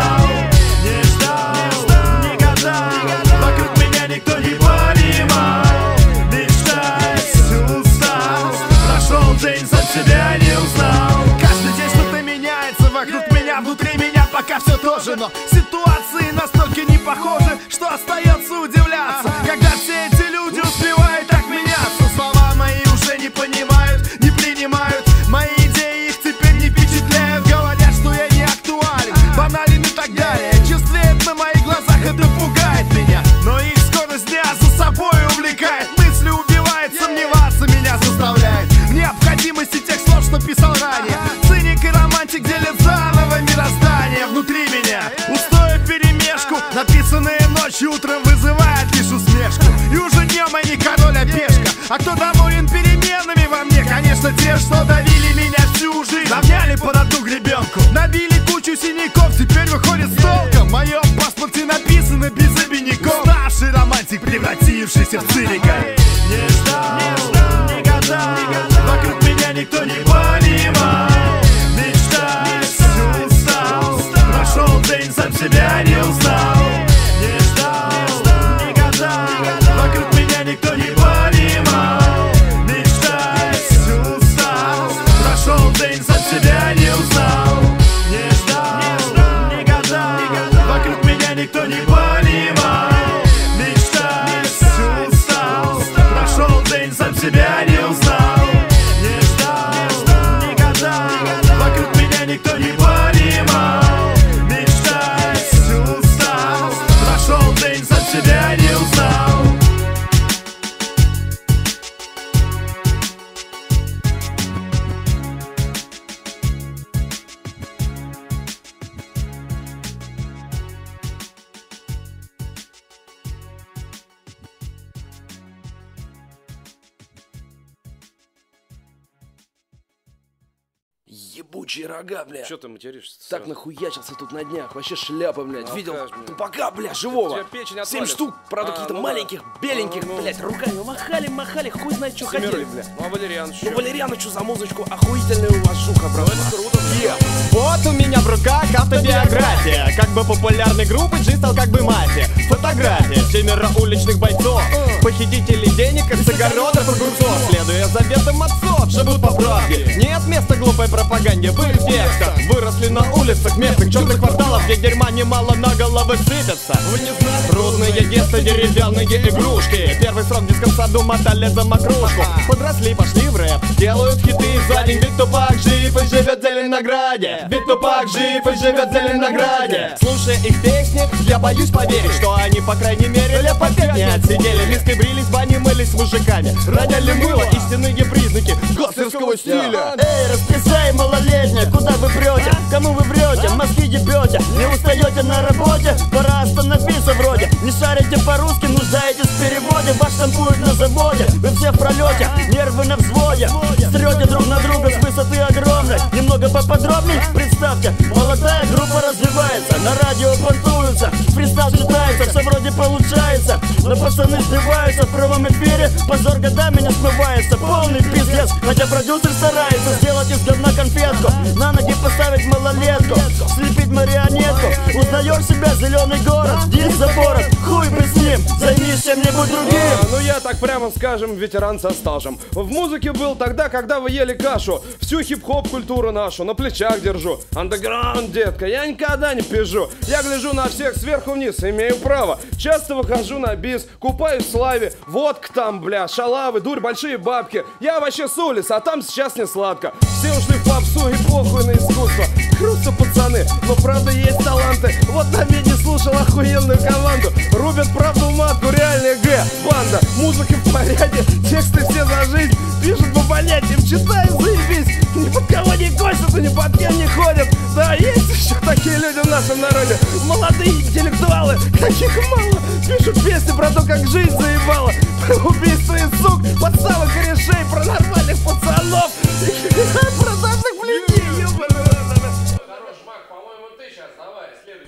Так нахуячился тут на днях. Вообще шляпа, блядь. Ну, Видел? алкаш, блядь. Тупака, бля, У живого. Семь штук, правда, А, каких-то ну да. маленьких, беленьких, А, ну. блядь, руками махали, махали, хуй знает, что хотели, бля. Ну а Валериан Ну, Валериану, что за музычку? Охуительная у вас шуха, братва. круто, Е. Вот у меня в руках автобиография Как бы популярной группы G стал как бы мафия Фотография Семеро уличных бойцов Похитителей денег из огородов и огурцов Следуя заветам отцов, живут по правде Нет места глупой пропаганде в их текстах Выросли на улицах местных черных кварталов Где дерьма немало на головы сыпется Вы не знаете? Трудные детства, деревянные игрушки. Первый срок в детском саду мотали за макрушку Подросли, пошли в рэп. Делают хиты за день. Ведь Тупак жив и живет в Зеленограде. Ведь Тупак жив и живет в Зеленограде. Слушая их песни, я боюсь поверить Что они, по крайней мере, лет по пять не отсидели. Миской брились, бани мылись с мужиками. Роняли мыло, истинные признаки гангстерского стиля. Эй, расписай, малолетняя, куда вы прете? Кому вы врете? Мозги ебете? Не устаете на работе? Пора остановиться вроде. Не шарите по-русски, нуждаетесь в переводе. Вас штампуют на заводе. Вы все в пролете, нервы на взводе. Стрете друг на друга с высоты огромной. Немного поподробней представьте. Молодая группа развивается. На радио понтуются Фристайл читается, все вроде получается. Но пацаны сбиваются в прямом эфире. Позор годами не смывается. Полный пиздец Хотя продюсер старается сделать из говна конфетку На ноги поставить малолетку Слепить марионетку Узнаешь себя, зеленый город Диск за бород, хуй бы с ним Займись чем-нибудь другим А, ну я так прямо скажем, ветеран со стажем. В музыке был тогда, когда вы ели кашу. Всю хип-хоп культуру нашу на плечах держу. Андеграунд, детка, я никогда не пижу. Я гляжу на всех сверху вниз, имею право. Часто выхожу на бис, купаюсь в славе. Водка там, бля, шалавы, дурь, большие бабки. Я вообще с улиц, а там сейчас не сладко. Все ушли в попсу и похуй на искусство. Крутся пацаны, но правда есть таланты. Вот на виде слушал охуенную команду. Рубят правду матку, реальный Г. Банда, музыка в порядке, тексты все за жизнь. Пишут по понятиям, читаю, заебись. Ни под кого не косят и ни под кем не ходят. Да, есть еще такие люди в нашем народе. Молодые интеллектуалы, каких мало. Пишут песни про то, как жизнь заебала. Про убийство и сук, подставы корешей, про нормальных пацанов. Про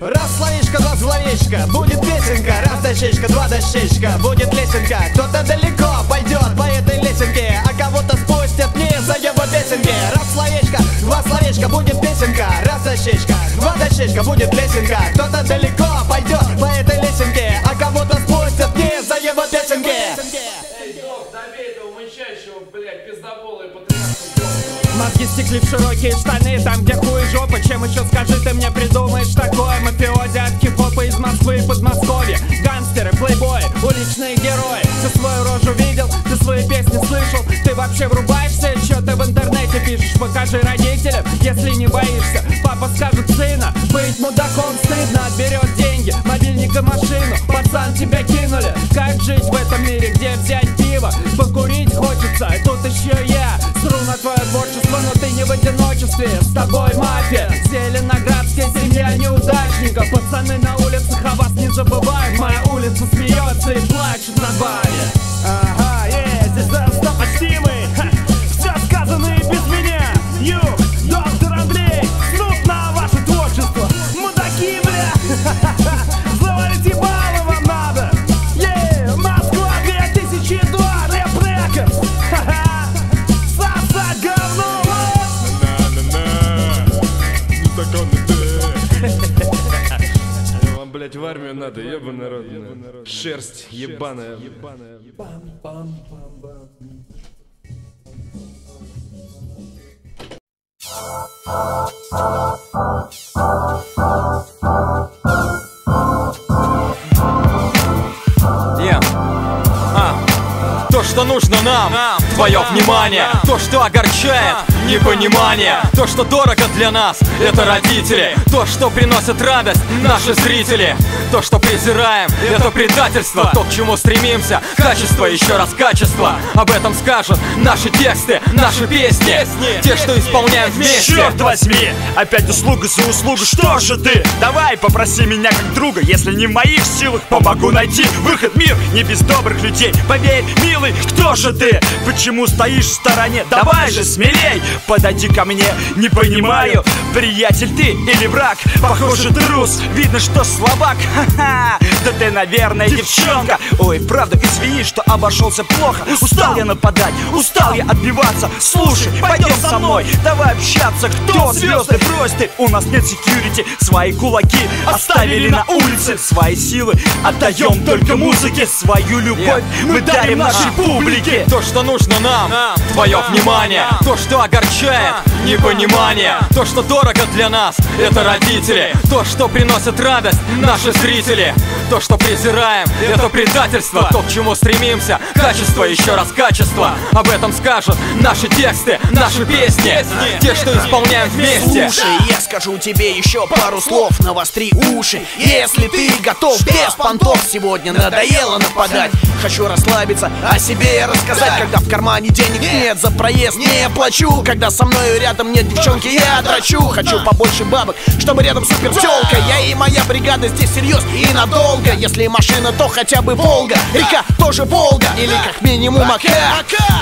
Раз словечко, два словечко, будет песенка. Раз дощечка, два дощечка, будет лесенка. Кто-то далеко пойдет по этой лесенке А кого-то спустят вниз за его песенки. Раз словечко, два словечка, будет песенка. Раз дощечка, два дощечка, будет лесенка. Кто-то далеко пойдет по этой лесенке Мозги стекли в широкие штаны Там, где хуй жопа. Чем еще скажи ты мне придумаешь такое? Мафиози от хип-хопа из Москвы и Подмосковья. Гангстеры, плейбои, уличные герои. Ты свою рожу видел, свои песни слышал Ты вообще врубаешься, что ты в интернете пишешь? Покажи родителям, если не боишься. Папа скажет сына, быть мудаком стыдно Отберет деньги, мобильник и машину. Пацан, тебя кинули, как жить в этом мире Где взять пиво, покурить хочется тут еще я, сру на твое творчество Но ты не в одиночестве, с тобой мафия Зеленоградская семья неудачников. Пацаны на улицах, о вас не забываем Моя улица смеется и плачет на баре Ага, меня Ю, доктор Андрей Снуп на ваше творчество Мудаки, бля Завалить ебало вам надо Е, Москва 2002 Рэп Рекордс. Сосать говно Вам, блядь, в армию надо, ебаный народ. Шерсть ебаная. Yeah. А. То, что нужно нам, твое внимание. То, что огорчает, непонимание. То, что дорого для нас, это родители. То, что приносит радость, наши зрители. То, что презираем, это предательство. То, к чему стремимся, качество, еще раз качество. Об этом скажут наши тексты, наши песни. Те, что исполняем вместе. Черт возьми, опять услуга за услугу. Что же ты? Давай попроси меня как друга. Если не в моих силах, помогу найти выход Мир. Не без добрых людей. Поверь, милый, кто же ты? Почему стоишь в стороне? Давай же смелей. Подойди ко мне, не понимаю Приятель ты или враг? Похоже, ты рус, видно, что словак Ха-ха, да ты, наверное, девчонка. Ой, правда, извини, что обошелся плохо. Устал. Я нападать, устал я отбиваться. Слушай, пойдем со мной, давай общаться. Кто звезды, брось ты, у нас нет секьюрити Свои кулаки оставили на улице. Свои силы отдаем только музыке. Свою любовь мы дарим нашей публике То, что нужно нам, твое внимание. То, что огорчает, непонимание. То, что дорого для нас, это родители. То, что приносит радость, наши зрители. То, что презираем, это предательство. То, к чему стремимся, качество, еще раз качество. Об этом скажут наши тексты, наши песни. Те, что исполняем вместе. Слушай, я скажу тебе еще пару слов, навостри уши Если ты готов, без понтов сегодня надоело нападать. Хочу расслабиться, о себе рассказать Когда в кармане денег нет, за проезд. Не плачу Когда со мной рядом нет девчонки, я драчу Хочу побольше бабок, чтобы рядом супер тёлка Я и моя бригада здесь серьез и надолго. Если машина, то хотя бы Волга. Река тоже Волга, или как минимум Ака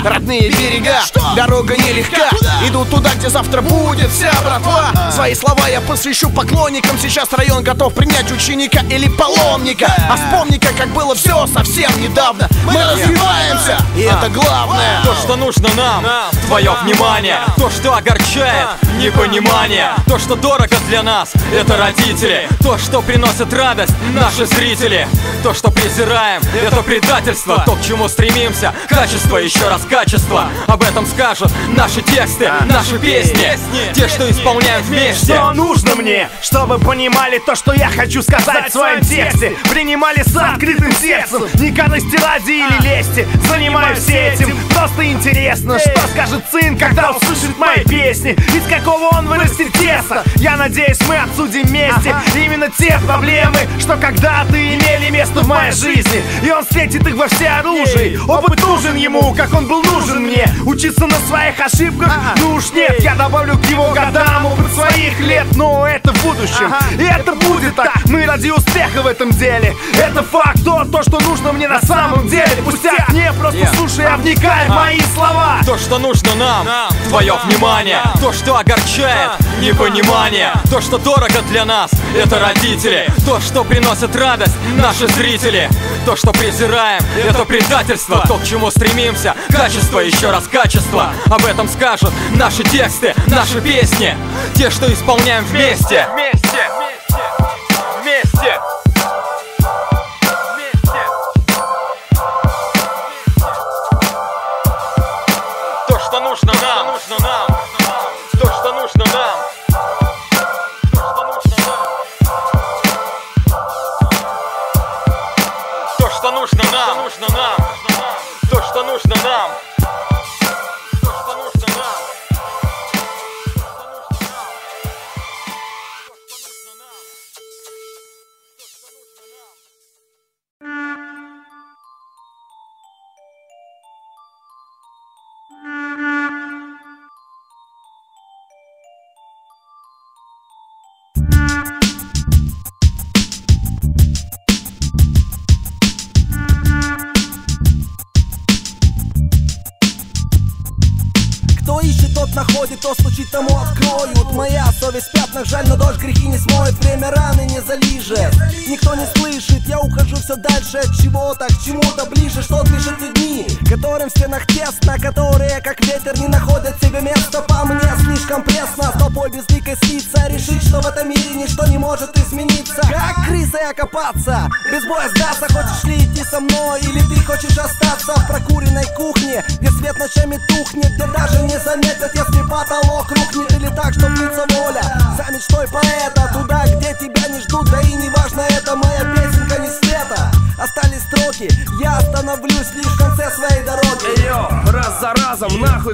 Родные берега, дорога нелегка. Иду туда, где завтра будет вся братва. Свои слова я посвящу поклонникам. Сейчас район готов принять ученика или паломника. А вспомни-ка, как было все совсем недавно. Мы развиваемся, и это главное То, что нужно нам, твое внимание. То, что огорчает, непонимание. То, что дорого для нас, это родители. То, что приносит радость, наши зрители. То, что презираем, это предательство. То, к чему стремимся, качество, еще раз качество. Об этом скажут наши тексты, наши песни. Те, что исполняем вместе. Что нужно мне, чтобы понимали то, что я хочу сказать в своем тексте? Принимали с открытым сердцем, не корысти ради или лести Занимаюсь этим, просто интересно, что скажет сын, когда услышит мои песни? Из какого он вырастет теста? Я надеюсь, мы обсудим вместе Именно те проблемы, что когда-то имели место в моей жизни. И он встретит их во все оружии Опыт нужен ему, как он был нужен мне. Учиться на своих ошибках, ну уж нет Я добавлю к его годам опыт своих лет. Но это в будущем, и это будет так. Мы ради успеха в этом деле. Это факт, то, то что нужно мне на самом деле. Пустяк, не просто слушай, а вникай в мои слова. То, что нужно нам, твое внимание. То, что огорчает, непонимание. То, что дорого для нас, это родители. То, что приносит радость, наши зрители. То, что презираем, это предательство. То, к чему стремимся, качество, еще раз качество. Об этом скажут наши тексты, наши песни. Те, что исполняем вместе. Вместе, вместе То, совесть пятнах, жаль, но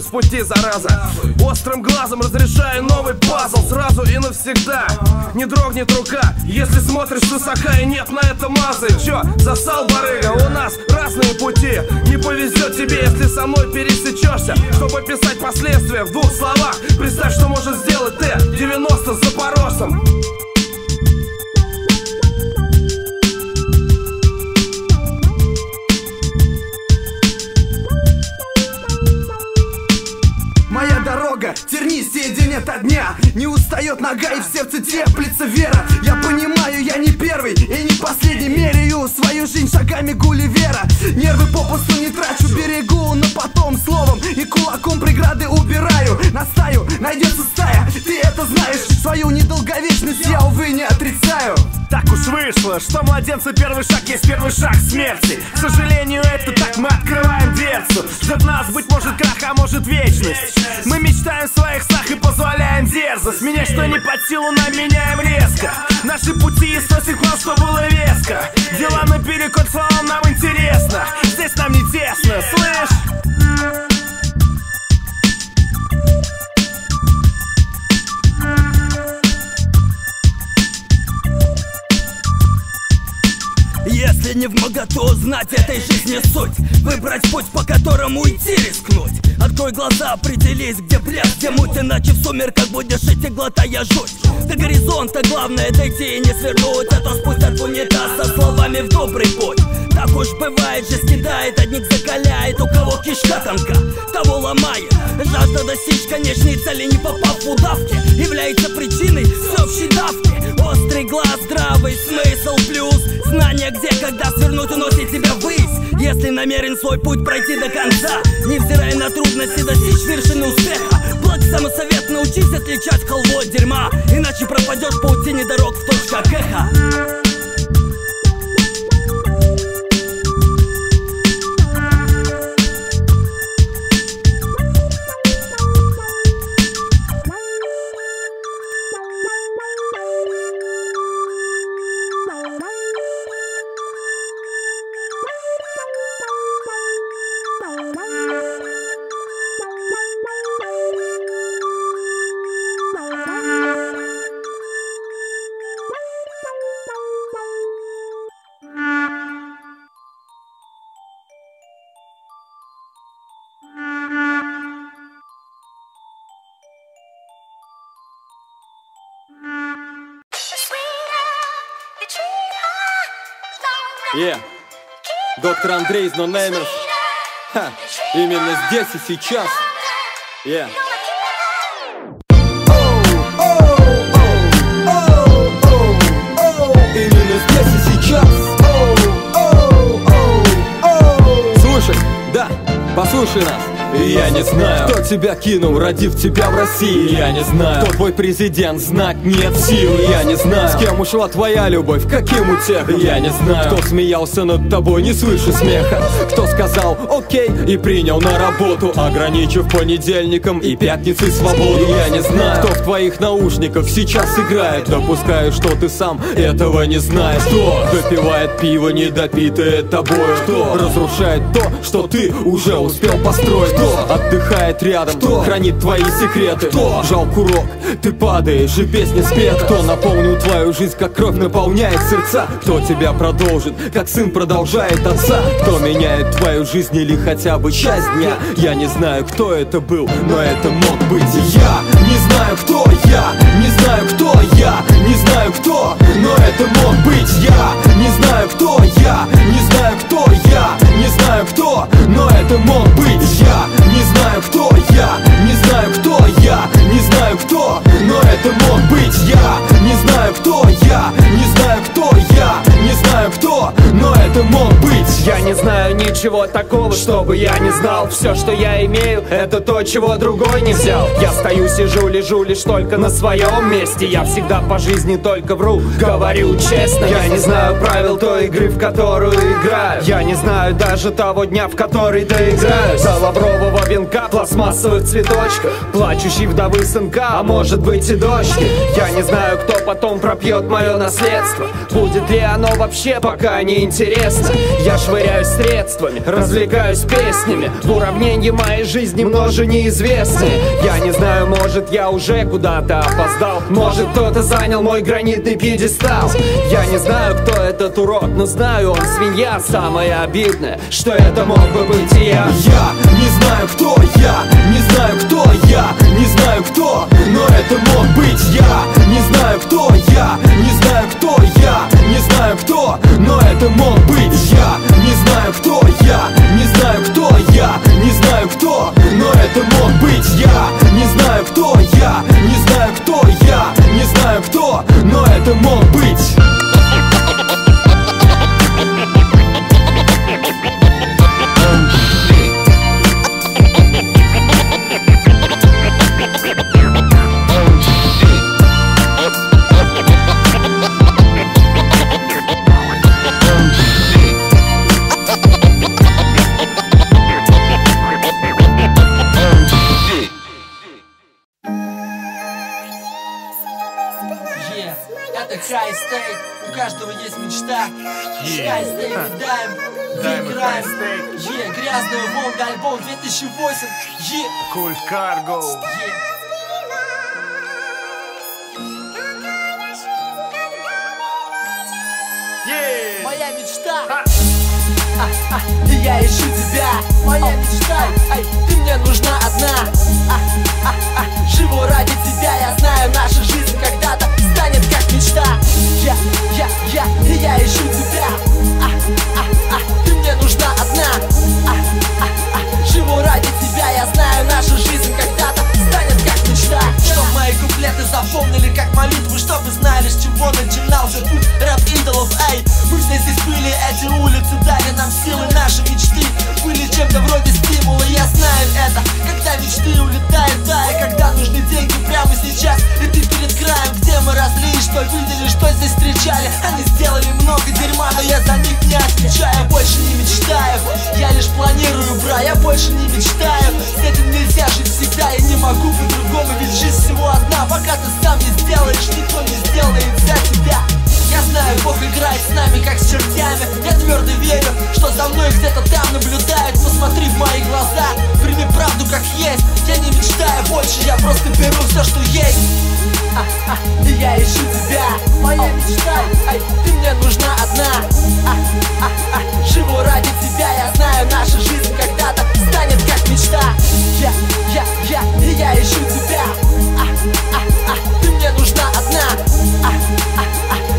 с пути зараза. Острым глазом разрешаю новый пазл Сразу и навсегда. Не дрогнет рука, если смотришь высока И нет на это мазы. Чё, засал барыга, у нас разные пути. Не повезет тебе, если со мной пересечешься. Чтобы писать последствия в двух словах. Представь, что может сделать Т-90 с запорожцем определись, где пляж, где муть Иначе в сумерках будешь идти, глотая жуть. До горизонта главное дойти и не свернуть А то спустят унитаз со словами в добрый путь. Так уж бывает, жизнь кидает, одних закаляет У кого кишка тонка, того ломает. Жажда достичь конечной цели, не попав в удавки Является причиной всеобщей давки Острый глаз, здравый смысл плюс Знание, где, когда свернуть, уносит тебя ввысь. Если намерен свой путь пройти до конца Невзирая на трудности, достичь вершины успеха Благо самосовет, научись отличать халву от дерьма Иначе пропадешь в паутине дорог в точках. Эха доктор Андрей из Нонеймерс. Ха, именно здесь и сейчас. Е. Именно здесь и сейчас. Слушай, да, послушай нас. Я не знаю, кто тебя кинул, родив тебя в России? Я не знаю, кто твой президент, знать нет сил? Я не знаю, с кем ушла твоя любовь, каким утехам Я не знаю, кто смеялся над тобой, не слыша смеха? Кто сказал окей и принял на работу? Ограничив понедельником и пятницей свободу. Я не знаю, кто в твоих наушниках сейчас играет? Допускаю, что ты сам этого не знаешь. Кто допивает пиво, недопитое тобой Кто разрушает то, что ты уже успел построить кто? Отдыхает рядом, кто? хранит твои секреты, кто? Жал курок, ты падаешь и песня спет, кто наполнил твою жизнь, как кровь наполняет сердца, кто тебя продолжит, как сын продолжает отца, кто меняет твою жизнь или хотя бы часть дня. Я не знаю, кто это был, но это мог быть я. Не знаю, кто я, не знаю, кто я, не знаю, кто, но это мог быть я. Не знаю, кто я, не знаю, кто я, не знаю, кто, но это мог быть я. Я не знаю ничего такого, чтобы я не знал. Все, что я имею, это то, чего другой не взял. Я стою, сижу, лежу лишь только на своем месте. Я всегда по жизни только вру, говорю честно. Я не знаю правил той игры, в которую играю. Я не знаю даже того дня, в который доиграюсь. До лаврового венка, пластмассовых цветочков Плачущей вдовы сынка, а может быть и дочки. Я не знаю, кто потом пропьет мое наследство. Будет ли оно вообще пока не интересно. Я швыряюсь средствами, развлекаюсь песнями. В уравнении моей жизни множе неизвестные. Я не знаю, может я уже куда-то опоздал. Может кто-то занял мой гранитный пьедестал. Я не знаю, кто этот урод, но знаю, он свинья самая обидная. Что это мог бы быть и я? Я не знаю, кто я, не знаю, кто я, не знаю, кто, но это мог быть я. Не знаю, кто я, не знаю, кто я, не знаю, кто, но это мог быть я. Не знаю, кто я, не знаю, кто я, не знаю, кто, но это мог быть я. Не знаю, кто я, не знаю, кто я, не знаю, кто, но это мог быть. Хай-стейк, у каждого есть мечта. Ха. даем, Даем играем. Е, грязная Волга, альбом 2008 Е, Культ Карго. Моя мечта А, а, И я ищу тебя. Моя мечта. Ай, ты мне нужна одна. А, а, а, Живу ради тебя. Я знаю, наша жизнь когда-то станет как мечта. Я, я, я, и я ищу тебя. А, а, а, Ты мне нужна одна. Живу ради тебя. Я знаю, наша жизнь когда-то станет как мечта Чтоб мои куплеты запомнили как молитвы Чтобы знали, с чего начинался путь рэп идолов. Эй, мы все здесь были, эти улицы дали нам силы Наши мечты были чем-то вроде стимула. Я знаю это, когда мечты улетают Да, и когда нужны деньги прямо сейчас. И ты перед краем, где мы росли и Что видели, что здесь встречали. Они сделали много дерьма, но я за них не отвечаю больше не мечтаю, я лишь планирую, бра Я больше не мечтаю, с этим нельзя жить всегда Я не могу по-другому, ведь жизнь всего одна Пока ты сам не сделаешь, никто не сделает за тебя. Я знаю, Бог играет с нами, как с чертями. Я твердо верю, что за мной где-то там наблюдают Посмотри в мои глаза, прими правду как есть. Я не мечтаю больше, я просто беру все, что есть я ищу тебя, моя мечта. Ты мне нужна одна. Живу ради тебя, я знаю, наша жизнь когда-то станет как мечта. Я, я, я, я ищу тебя. Ты мне нужна одна.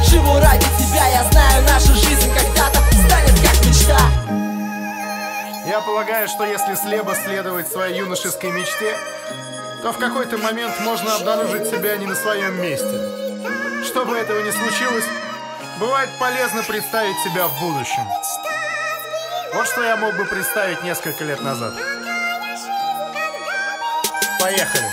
Живу ради тебя, я знаю, наша жизнь когда-то станет как мечта. Я полагаю, что если слепо следовать своей юношеской мечте, то в какой-то момент можно обнаружить себя не на своем месте. Чтобы этого не случилось, бывает полезно представить себя в будущем. Вот что я мог бы представить несколько лет назад. Поехали.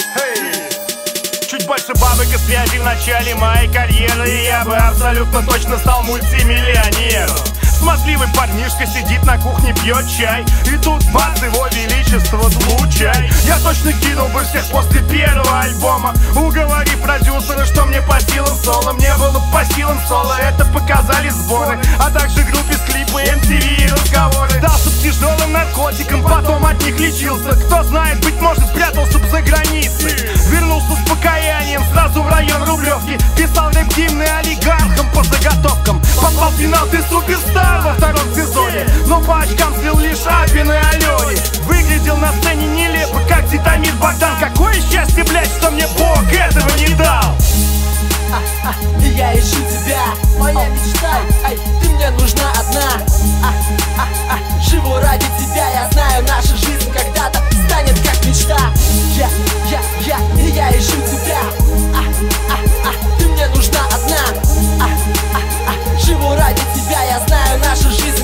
Чуть больше бабок и связи в начале моей карьеры И я бы абсолютно точно стал мультимиллионером Смазливый парнишка сидит на кухне, пьет чай. И тут бац, его величество случай Я точно кинул бы всех после первого альбома. Уговорив продюсера, что мне по силам соло. Мне было по силам соло, это показали сборы. А также группе с клипы, MTV и разговоры. Дался тяжелым наркотиком, потом от них лечился. Кто знает, быть может, прятался бы за границей. Вернулся с покаянием сразу в район Рублевки. Писал рэп олигархам по заготовкам. Попал в финал, ты суперстар во втором сезоне Но по очкам слил лишь Абин и Алене Выглядел на сцене нелепо, как Титамир Богдан. Какое счастье, блядь, что мне Бог этого не дал. А, я ищу тебя, моя мечта. Ты мне нужна одна. Живу ради тебя, я знаю, наша жизнь когда-то станет как мечта. Я, я, я, я ищу тебя. Ты мне нужна одна Живу ради тебя, я знаю, наша жизнь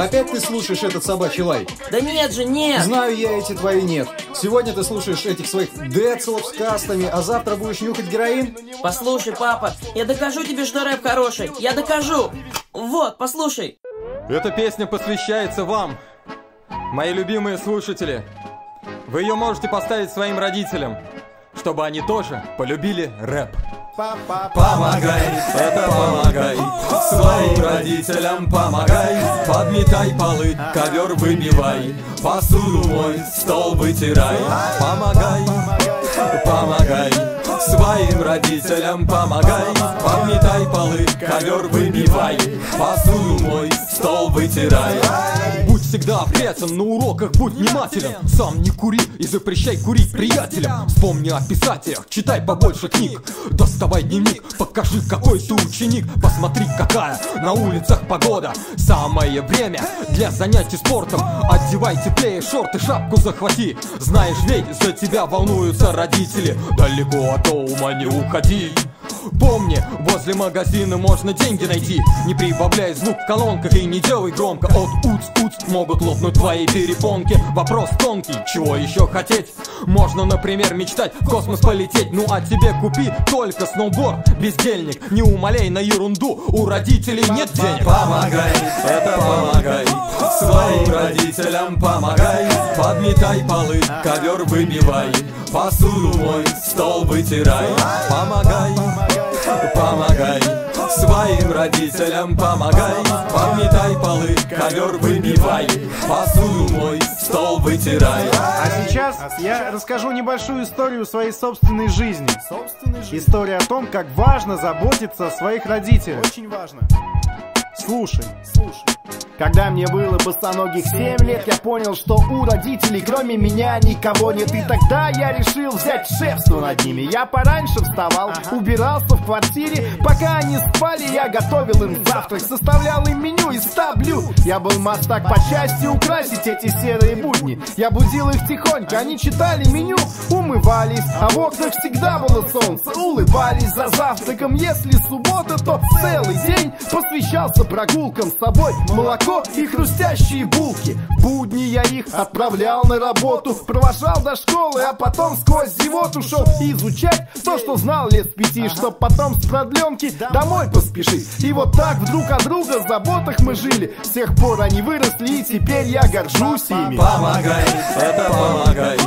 Опять ты слушаешь этот собачий лай? Да нет же, нет! Знаю я эти твои нет. Сегодня ты слушаешь этих своих децелов с кастами, а завтра будешь нюхать героин? Послушай, папа, я докажу тебе, что рэп хороший. Я докажу. Вот, послушай. Эта песня посвящается вам, мои любимые слушатели. Вы ее можете поставить своим родителям, чтобы они тоже полюбили рэп. Помогай, это помогай. Своим родителям помогай. Подметай полы, ковер выбивай. Посуду мой, стол вытирай. Помогай, помогай Своим родителям помогай. Подметай полы, ковер выбивай. Посуду мой, стол вытирай. Будь всегда предан, на уроках будь внимателен Сам не кури и запрещай курить приятелям. Вспомни о писателях, читай побольше книг. Доставай дневник, покажи какой ты ученик. Посмотри какая на улицах погода. Самое время для занятий спортом. Одевай теплее шорты, шапку захвати. Знаешь ведь, за тебя волнуются родители. Далеко от дома не уходи. Помни, возле магазина можно деньги найти. Не прибавляй звук в колонках и не делай громко. От уц-уц могут лопнуть твои перепонки. Вопрос тонкий, чего еще хотеть? Можно, например, мечтать в космос полететь. Ну а тебе купи только сноуборд, бездельник. Не умоляй на ерунду, у родителей нет денег. Помогай, это помогай. Своим родителям помогай. Подметай полы, ковер выбивай. Посуду мой, стол вытирай Помогай, помогай Своим родителям помогай Подметай полы, ковер выбивай Посуду мой, стол вытирай А сейчас я расскажу небольшую историю своей собственной жизни. История о том, как важно заботиться о своих родителях. Очень важно. Слушай. Слушай. Когда мне было босоногих 7 лет, я понял, что у родителей, кроме меня, никого нет. И тогда я решил взять шефство над ними. Я пораньше вставал, убирался в квартире. Пока они спали, я готовил им завтрак, составлял им меню из 100 блюд. Я был мастак по части украсить эти серые будни. Я будил их тихонько, они читали меню, умывались, а в окнах всегда было солнце. Улыбались за завтраком, если суббота, то целый день посвящался прогулкам с собой. Молоко и хрустящие булки. Будни я их отправлял на работу, провожал до школы, а потом сквозь зевоту шел изучать то, что знал лет пяти, чтоб потом с продленки домой поспешить. И вот так вдруг от друга в заботах мы жили. С тех пор они выросли, и теперь я горжусь ими. Помогай, это помогай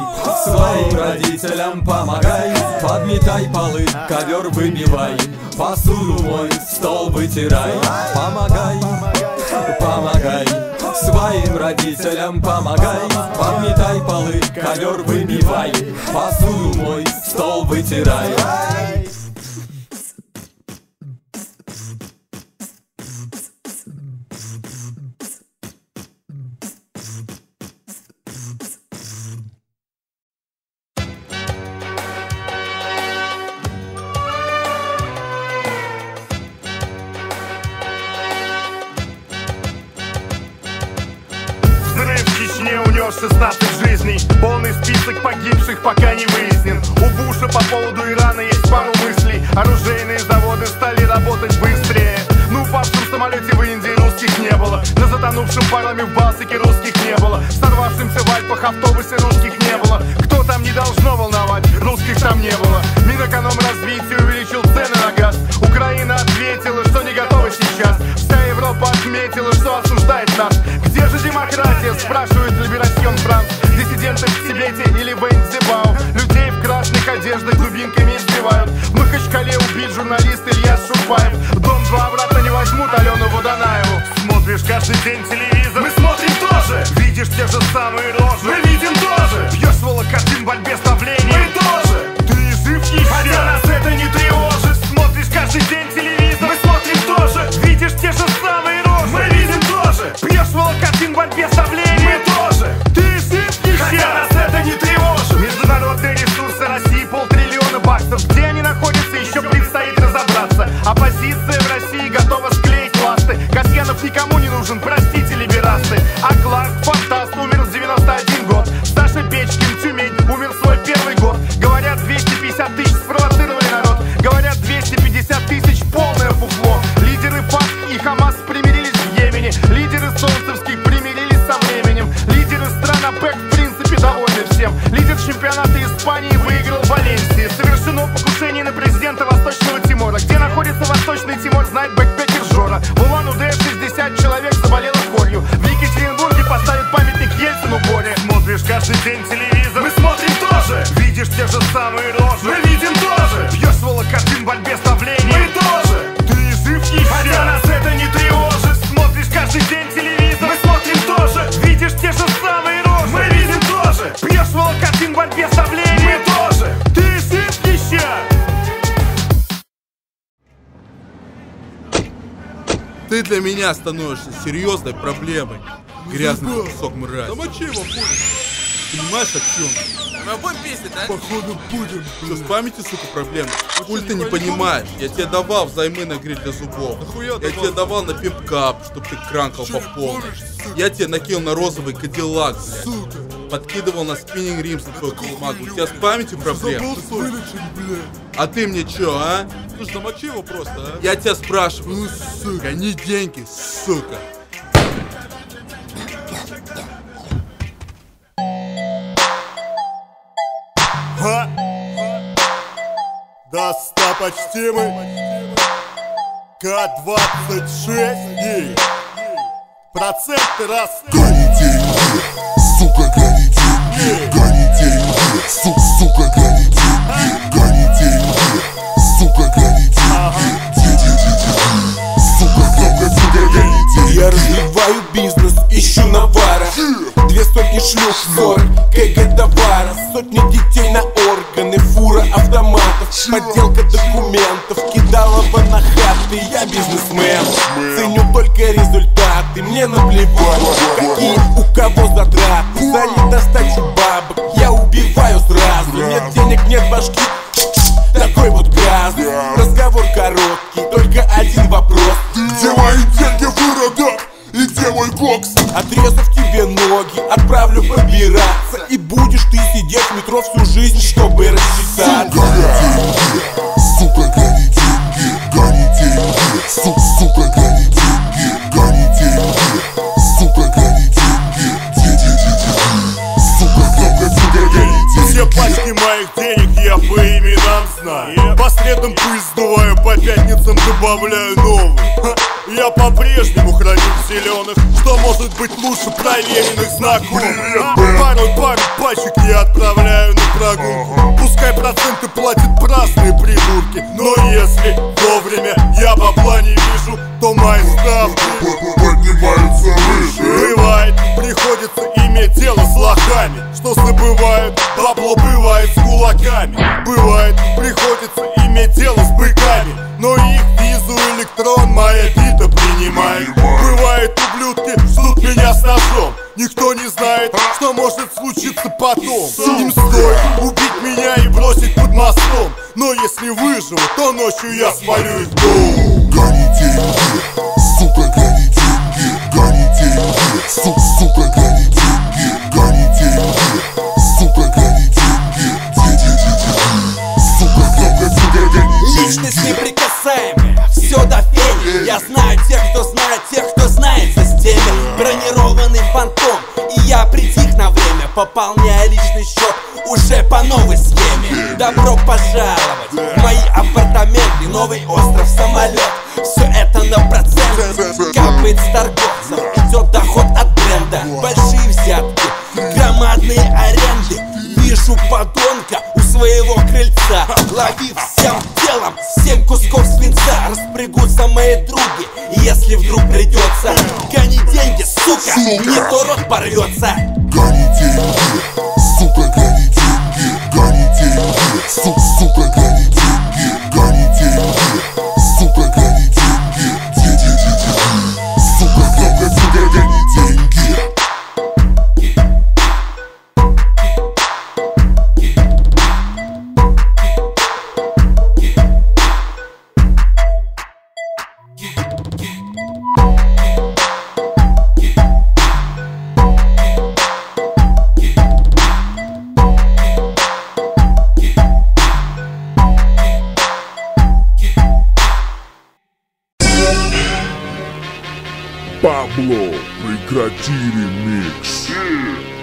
Своим родителям помогай Подметай полы, ковер выбивай Посуду мой, стол вытирай Помогай, помогай. Своим родителям помогай. Подметай полы, ковер выбивай. Посуду мой, стол вытирай Пароме в Балтике русских не было. В сорвавшемся в Альпах автобусе всем Лидер для меня становишься серьезной проблемой. Грязный кусок мрази. Да мочи его, хуй. Понимаешь, о чем? В какой песне, да? Походу будем. Что, с памятью, сука, проблема? Хуй ты не понимаешь. Я тебе давал взаймы на гриль для зубов. Нахуя Я тебе давал на пипкап, чтоб ты кранкал по полной. Я тебе накинул на розовый кадиллак, блядь. Сука. Подкидывал на спиннинг римс на твою колымагу. У тебя с памятью проблемы? А ты мне чё, а? Слушай, замочи его просто, а? Я тебя спрашиваю. Ну, сука, не деньги, сука. Ха! Достопочтимый К-26 и проценты растут. Гони деньги, сука, бизнес, ищу навара. Две сотни шлюх, сорок КГ товара Сотни детей на органы, фура автоматов. Подделка документов, кидалова на хаты Я бизнесмен, ценю только результаты Мне наплевать, какие у кого затраты За недостачу бабок. Я убиваю сразу Нет денег, нет башки, такой вот газ Разговор короткий, только один вопрос. Где мои деньги, где мой кокс? Отрезав тебе ноги, отправлю побираться И будешь ты сидеть в метро всю жизнь, чтобы рассчитаться Сука, гони деньги, гони деньги, су- сука, гони деньги, гони деньги, сука, гони деньги, де-де-де-де-де, сука, гони, сука, гони деньги. Все пачки моих денег я по именам знаю По средам сдуваю, по пятницам добавляю новых Ха, Я по-прежнему храню зеленых Что может быть лучше проверенных знакомых Пару, пару пачек я отправляю на прогулку. Пускай проценты платят праздные придурки Но если вовремя я бабла не вижу То мои ставки поднимаются выше. Бывает, приходится иметь дело с лохами. Что забывают, бабло бывает с кулаками. Бывает, приходится иметь дело с быками. Но их визу электрон моя бита принимает. Бывает, ублюдки ждут меня с ножом. Никто не знает, что может случиться потом. Им стоит убить меня и бросить под мостом. Но если выживу, то ночью я свалю их в дом Гони деньги, сука, гони деньги, гони деньги, су- сука, гони деньги, гони деньги, сука, гони деньги, де-де-де-де-де, сука, гони, сука, гони Личность деньги. неприкасаемая, все до фени. Я знаю тех, кто знает тех, кто знает. В системе Бронированный фантом, и я притих на время Пополняя личный счет уже по новой схеме. Добро пожаловать в мои апартаменты Новый остров, самолет, все это на процент. Капает с торговцев, идет доход от бренда. Большие взятки, громадные аренды Вижу подонка у своего крыльца. Лови всем телом семь кусков свинца. Распрягутся мои други, если вдруг придется. Гони деньги, сука, не то рот порвется. Гони деньги, сука, гони деньги, гони деньги, су- сука, гони Пабло, прекрати ремикс.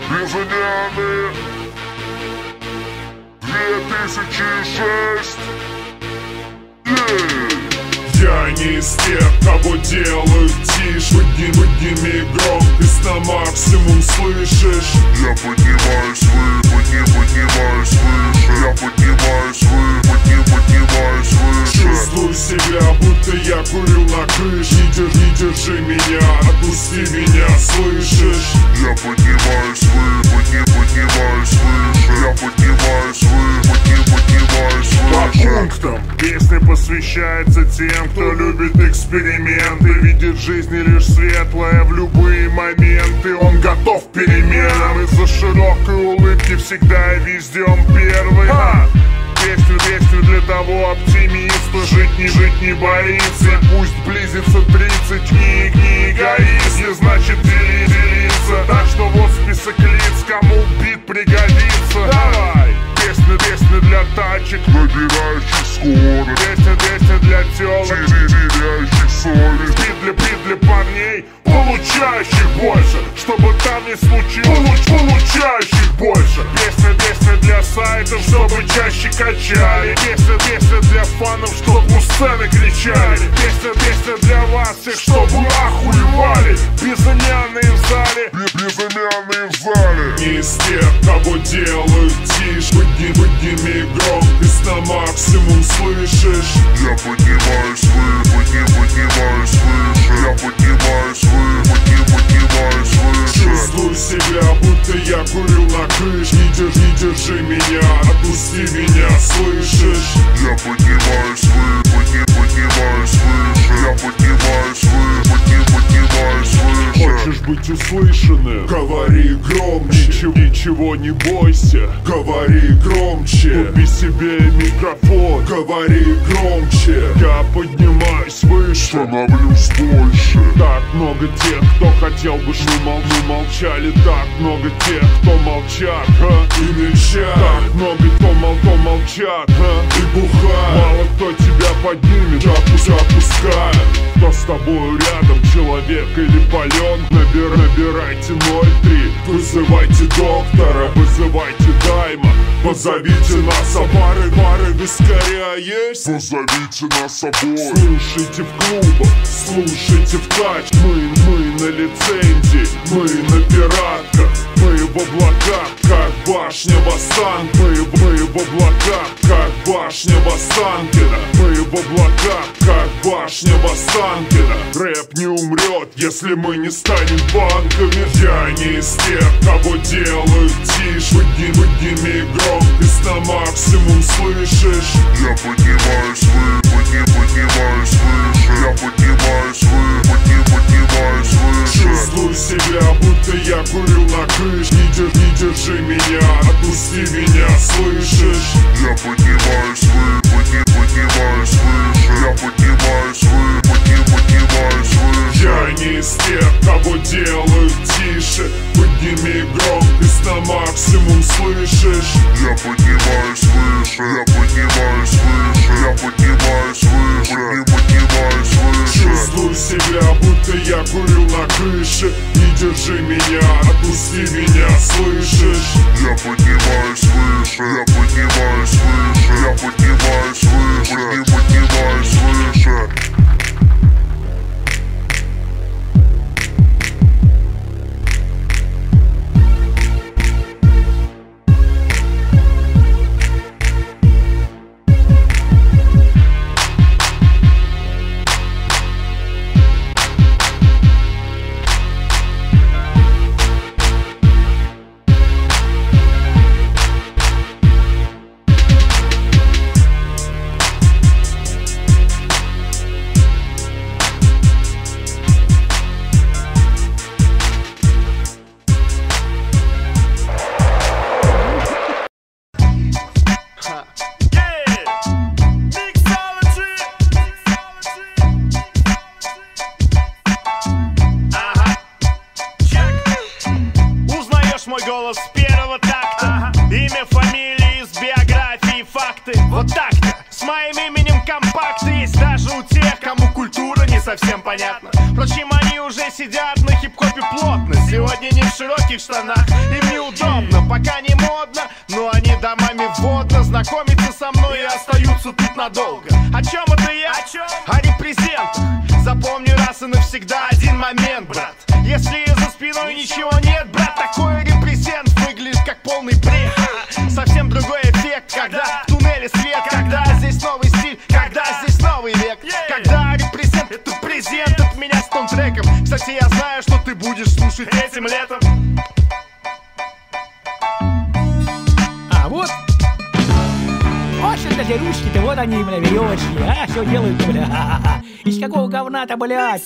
Безымянные. 2006 Я не из тех, кого делают тише. Подними, подними громкость на максимум, слышишь? Я поднимаюсь, вы, подни, поднимаюсь выше. Я поднимаюсь, вы, подни, поднимаюсь Песня посвящается тем, кто любит эксперименты Видит в жизни лишь светлое в любые моменты. Он готов к переменам Из-за широкой улыбки всегда и везде он первый. Ха! Песню, песню для того оптимиста. Жить не жить не боится. И Пусть близится 30, не, не эгоист. Не значит дели- делиться. Так что вот список лиц, кому бить тачек Набирающих скорость. Песня, песня для телок Теряющих совесть. Бит для, бит для парней Получающих больше. Чтобы там не случилось Получ, Получающих больше. Песня, песня для сайтов Чтобы чаще качали. Песня, песня для фанов Чтобы у сцены кричали. Песня, песня для вас всех Чтобы охуевали. Безымянные в зале. Безымянные в зале. Не из тех, кого делают тишь Подними, подними громкость на максимум, слышишь? Я поднимаюсь вы, подним, поднимаюсь выше Я поднимаюсь вы, подним, поднимаюсь выше Чувствую себя, будто я курил на крыше Не держи, не держи меня, отпусти меня, слышишь? Я поднимаюсь вы, подним, поднимаюсь выше Я поднимаюсь вы, подним, поднимаюсь выше. Хочешь быть услышанным? Говори громче. Ничего, ничего не бойся. Говори громче. Купи себе микрофон. Говори громче. Я поднимаюсь выше. Становлюсь больше. Так много тех, кто хотел бы, что мол, мы молчали. Так много тех, кто молчат а? И мечтают Так много кто, мол, кто молчат а? И бухают. Мало кто тебя поднимет. Опус, Кто с тобой рядом, человек или полен Набир, набирайте 03 Вызывайте доктора, вызывайте дайма. Позовите нас, а пары, пары вискаря есть? Позовите нас обоих Слушайте в клубах, слушайте в тач Мы, мы на лицензии, мы на пиратках Мы в облаках, как башня Останкино Мы, мы в облаках, как башня в Останкино Мы в облаках, как башня в Останкино Рэп не умрет, если мы не станем банками Я не из тех, кого делают тише. Подними, подними громкость на максимум, слышишь? Я поднимаюсь говна-то, блядь?